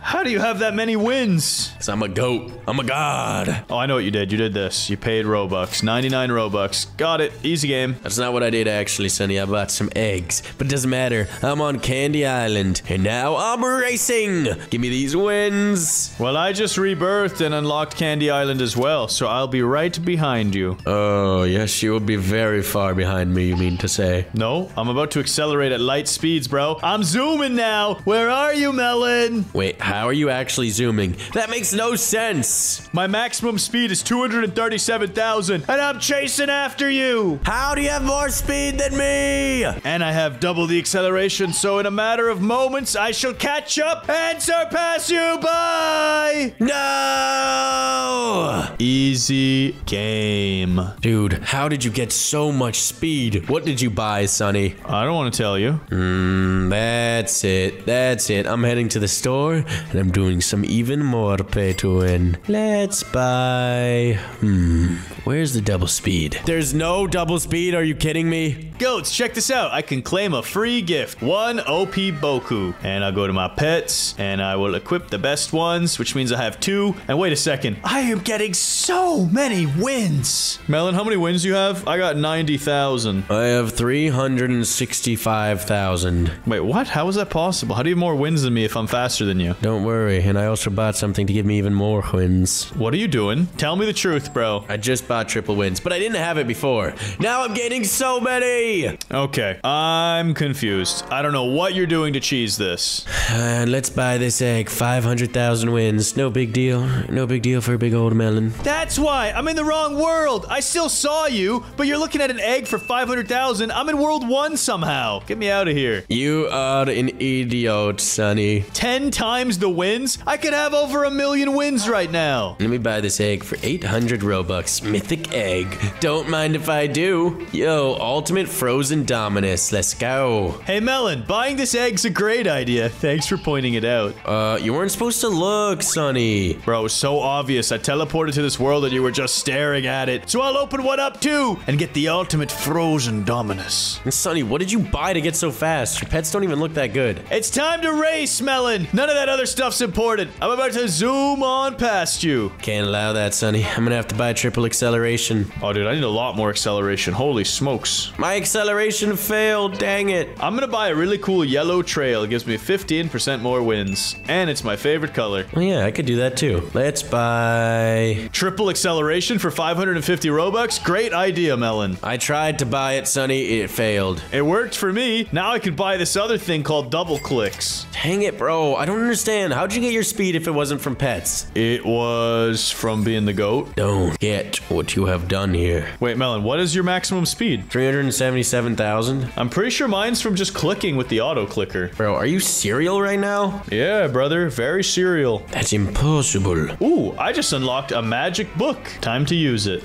[SPEAKER 1] How do you have that many wins?
[SPEAKER 2] Cause I'm a goat. I'm a god.
[SPEAKER 1] Oh, I know what you did. You did this. You paid Robux. 99 Robux. Got it. Easy game.
[SPEAKER 2] That's not what I did actually, Sunny. I bought some eggs. But it doesn't matter. I'm on Candy Island. And now I'm racing. Give me these wins.
[SPEAKER 1] Well, I just rebirthed and unlocked Candy Island as well, so I'll be right behind you.
[SPEAKER 2] Oh, yes, you will be very far behind me, you mean to say.
[SPEAKER 1] No, I'm about to accelerate at light speeds, bro. I'm zooming now. Where are you, Melon?
[SPEAKER 2] Wait, how are you actually zooming? That makes no sense.
[SPEAKER 1] My maximum speed is 237,000, and I'm chasing after you.
[SPEAKER 2] How do you have more speed than me?
[SPEAKER 1] And I have double the acceleration, so in a matter of moments, I shall catch up and surpass you by.
[SPEAKER 2] No!
[SPEAKER 1] Easy game.
[SPEAKER 2] Dude, how did you get so much speed? What did you buy, Sunny?
[SPEAKER 1] I don't want to tell you.
[SPEAKER 2] Mm, that's it. That's it. I'm heading to the store and I'm doing some even more pay to win. Let's buy. Hmm. Where's the double speed? There's no double speed. Are you kidding me?
[SPEAKER 1] Goats, check this out. I can claim a free gift. One OP Boku. And I'll go to my pets and I will equip the best ones, which means I have two. And wait a second. I am getting so many wins. Melon, how many wins do you have? I got 90,000.
[SPEAKER 2] I have 365,000.
[SPEAKER 1] Wait, what? How is that possible? How do you have more wins than me if I'm faster than you?
[SPEAKER 2] Don't worry. And I also bought something to give me even more wins.
[SPEAKER 1] What are you doing? Tell me the truth, bro.
[SPEAKER 2] I just bought triple wins, but I didn't have it before. Now I'm gaining so many.
[SPEAKER 1] Okay, I'm confused. I don't know what you're doing to cheese this.
[SPEAKER 2] And let's buy this egg. 500,000 wins. No big deal. No big deal for a big old melon.
[SPEAKER 1] That's why I'm in the wrong world. I still saw you, but you're looking at an egg for 500,000. I'm in world one somehow. Get me out of here.
[SPEAKER 2] You are an idiot, Sunny.
[SPEAKER 1] 10 times the wins? I could have over a million wins right now.
[SPEAKER 2] Let me buy this egg for 800 Robux. Mythic egg. Don't mind if I do. Yo, ultimate frozen dominus. Let's go.
[SPEAKER 1] Hey, Melon, buying this egg's a great idea. Thanks for pointing it out.
[SPEAKER 2] Uh, you weren't supposed to look, Sunny.
[SPEAKER 1] Bro, it was so obvious. I teleported to this world and you were just staring at it. So I'll open one up too and get the ultimate frozen dominus.
[SPEAKER 2] And Sunny, what did you buy to get so fast? Your pets don't even look that good.
[SPEAKER 1] It's time to race, Melon. None of that other stuff's important. I'm about to zoom on past you.
[SPEAKER 2] Can't allow that, Sunny. I'm gonna have to buy triple acceleration.
[SPEAKER 1] Oh, dude, I need a lot more acceleration. Holy smokes.
[SPEAKER 2] My acceleration failed, dang it.
[SPEAKER 1] I'm gonna buy a really cool yellow trail. It gives me 15% more wins. And it's my favorite color.
[SPEAKER 2] Well, yeah, I could do that too. Let's buy...
[SPEAKER 1] Triple acceleration for 550 Robux? Great idea, Melon.
[SPEAKER 2] I tried to buy it, Sunny. It failed.
[SPEAKER 1] It worked for me. Now I can buy this other thing called double clicks.
[SPEAKER 2] Dang it, bro. I don't understand. How'd you get your speed if it wasn't from pets?
[SPEAKER 1] It was from being the goat.
[SPEAKER 2] Don't get what you have done here.
[SPEAKER 1] Wait, Melon, what is your maximum speed?
[SPEAKER 2] 177,000?
[SPEAKER 1] I'm pretty sure mine's from just clicking with the auto clicker.
[SPEAKER 2] Bro, are you serial right now?
[SPEAKER 1] Yeah, brother, very serial.
[SPEAKER 2] That's impossible.
[SPEAKER 1] Ooh, I just unlocked a magic book. Time to use it.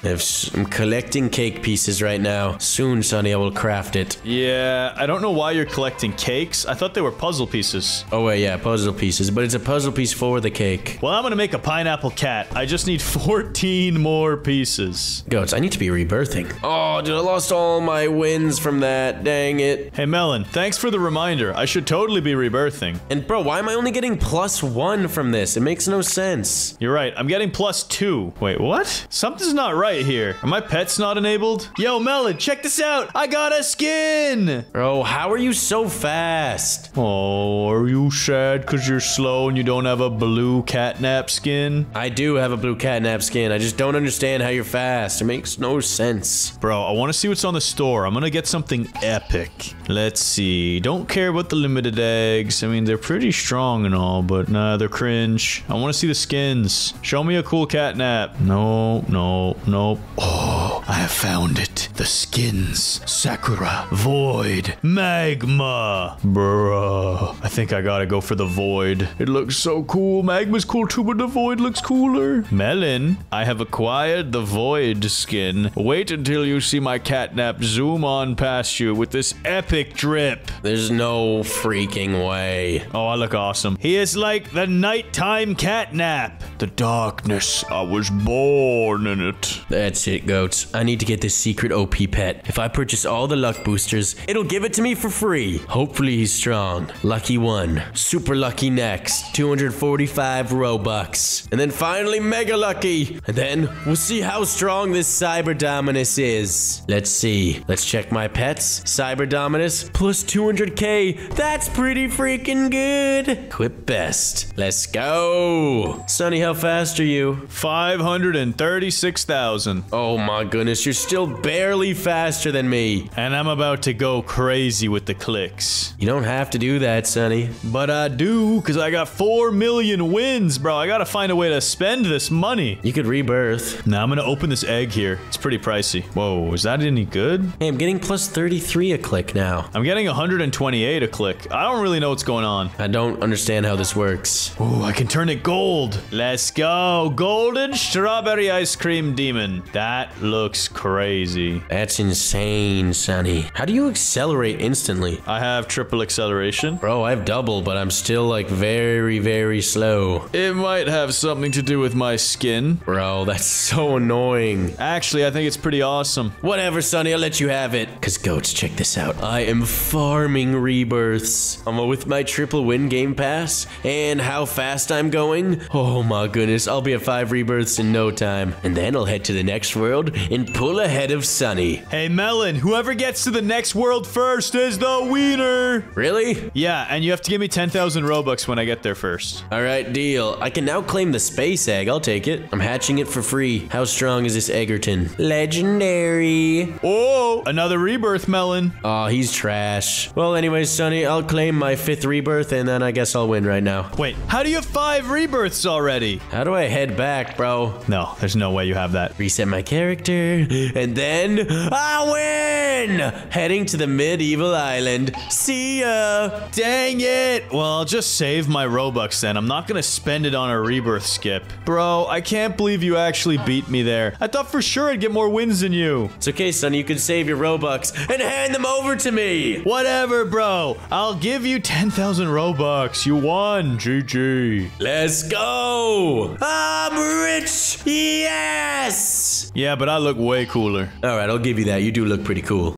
[SPEAKER 2] I'm collecting cake pieces right now. Soon, Sunny, I will craft it.
[SPEAKER 1] Yeah, I don't know why you're collecting cakes. I thought they were puzzle pieces.
[SPEAKER 2] Oh, wait, yeah, puzzle pieces, but it's a puzzle piece for the cake.
[SPEAKER 1] Well, I'm gonna make a pineapple cat. I just need 14 more pieces.
[SPEAKER 2] Goats, I need to be rebirthing. Oh, dude, I lost all my wins from that. Dang it.
[SPEAKER 1] Hey, Melon, thanks for the reminder. I should totally be rebirthing.
[SPEAKER 2] And, bro, why am I only getting plus one from this? It makes no sense.
[SPEAKER 1] You're right, I'm getting plus two. Wait, what? Something's not right here. Are my pets not enabled? Yo, Melon, check this out. I got a skin.
[SPEAKER 2] Bro, how are you so fast?
[SPEAKER 1] Oh, are you sad because you're slow and you don't have a blue catnap skin?
[SPEAKER 2] I do have a blue catnap skin. I just don't understand how you're fast. It makes no sense.
[SPEAKER 1] Bro, I want to see what's on the store. I'm gonna get something epic. Let's see. Don't care about the limited eggs. I mean, they're pretty strong and all, but nah, they're cringe. I want to see the skins. Show me a cool catnap. No, no, no. Oh, I have found it. The skins. Sakura. Void. Magma. Bruh. I think I gotta go for the void. It looks so cool. Magma's cool too, but the void looks cooler. Melon, I have acquired the void skin. Wait until you see my catnap zoom on past you with this epic drip.
[SPEAKER 2] There's no freaking way.
[SPEAKER 1] Oh, I look awesome. He is like the nighttime catnap. The darkness, I was born in it.
[SPEAKER 2] That's it, goats. I need to get this secret OP pet. If I purchase all the luck boosters, it'll give it to me for free. Hopefully he's strong. Lucky one. Super lucky next. 245 Robux. And then finally mega lucky. And then we'll see how strong this Cyber Dominus is. Let's see. Let's check my pets. Cyber Dominus plus 200k. That's pretty freaking good. Equip best. Let's go. Sunny, how fast are you?
[SPEAKER 1] 536,000.
[SPEAKER 2] Oh my goodness, you're still barely faster than me.
[SPEAKER 1] And I'm about to go crazy with the clicks.
[SPEAKER 2] You don't have to do that, Sunny.
[SPEAKER 1] But I do, because I got 4 million wins, bro. I gotta find a way to spend this money.
[SPEAKER 2] You could rebirth.
[SPEAKER 1] Now I'm gonna open this egg here. It's pretty pricey. Whoa, is that any good?
[SPEAKER 2] Hey, I'm getting plus 33 a click now.
[SPEAKER 1] I'm getting 128 a click. I don't really know what's going on.
[SPEAKER 2] I don't understand how this works.
[SPEAKER 1] Ooh, I can turn it gold. Let's go. Golden strawberry ice cream demon. That looks crazy.
[SPEAKER 2] That's insane, Sunny. How do you accelerate instantly?
[SPEAKER 1] I have triple acceleration.
[SPEAKER 2] Bro, I have double, but I'm still like very, very slow.
[SPEAKER 1] It might have something to do with my skin.
[SPEAKER 2] Bro, that's so annoying.
[SPEAKER 1] Actually, I think it's pretty awesome.
[SPEAKER 2] Whatever, Sunny, I'll let you have it. Cause goats, check this out. I am farming rebirths. I'm with my triple win game pass and how fast I'm going. Oh my goodness, I'll be at five rebirths in no time. And then I'll head to the next world and pull ahead of Sunny.
[SPEAKER 1] Hey, Melon, whoever gets to the next world first is the winner.
[SPEAKER 2] Really?
[SPEAKER 1] Yeah, and you have to give me 10,000 Robux when I get there first.
[SPEAKER 2] All right, deal. I can now claim the space egg. I'll take it. I'm hatching it for free. How strong is this Egerton? Legendary.
[SPEAKER 1] Oh, another rebirth, Melon.
[SPEAKER 2] Oh, he's trash. Well, anyways, Sunny, I'll claim my fifth rebirth and then I guess I'll win right now.
[SPEAKER 1] Wait, how do you have five rebirths already?
[SPEAKER 2] How do I head back, bro?
[SPEAKER 1] No, there's no way you have that.
[SPEAKER 2] Reset my character, and then I win! Heading to the medieval island. See ya!
[SPEAKER 1] Dang it! Well, I'll just save my Robux then. I'm not gonna spend it on a rebirth skip. Bro, I can't believe you actually beat me there. I thought for sure I'd get more wins than you.
[SPEAKER 2] It's okay, Sunny, you can save your Robux and hand them over to me!
[SPEAKER 1] Whatever, bro. I'll give you 10,000 Robux. You won. GG.
[SPEAKER 2] Let's go! I'm rich! Yes!
[SPEAKER 1] Yeah, but I look way cooler.
[SPEAKER 2] Alright, I'll give you that. You do look pretty cool.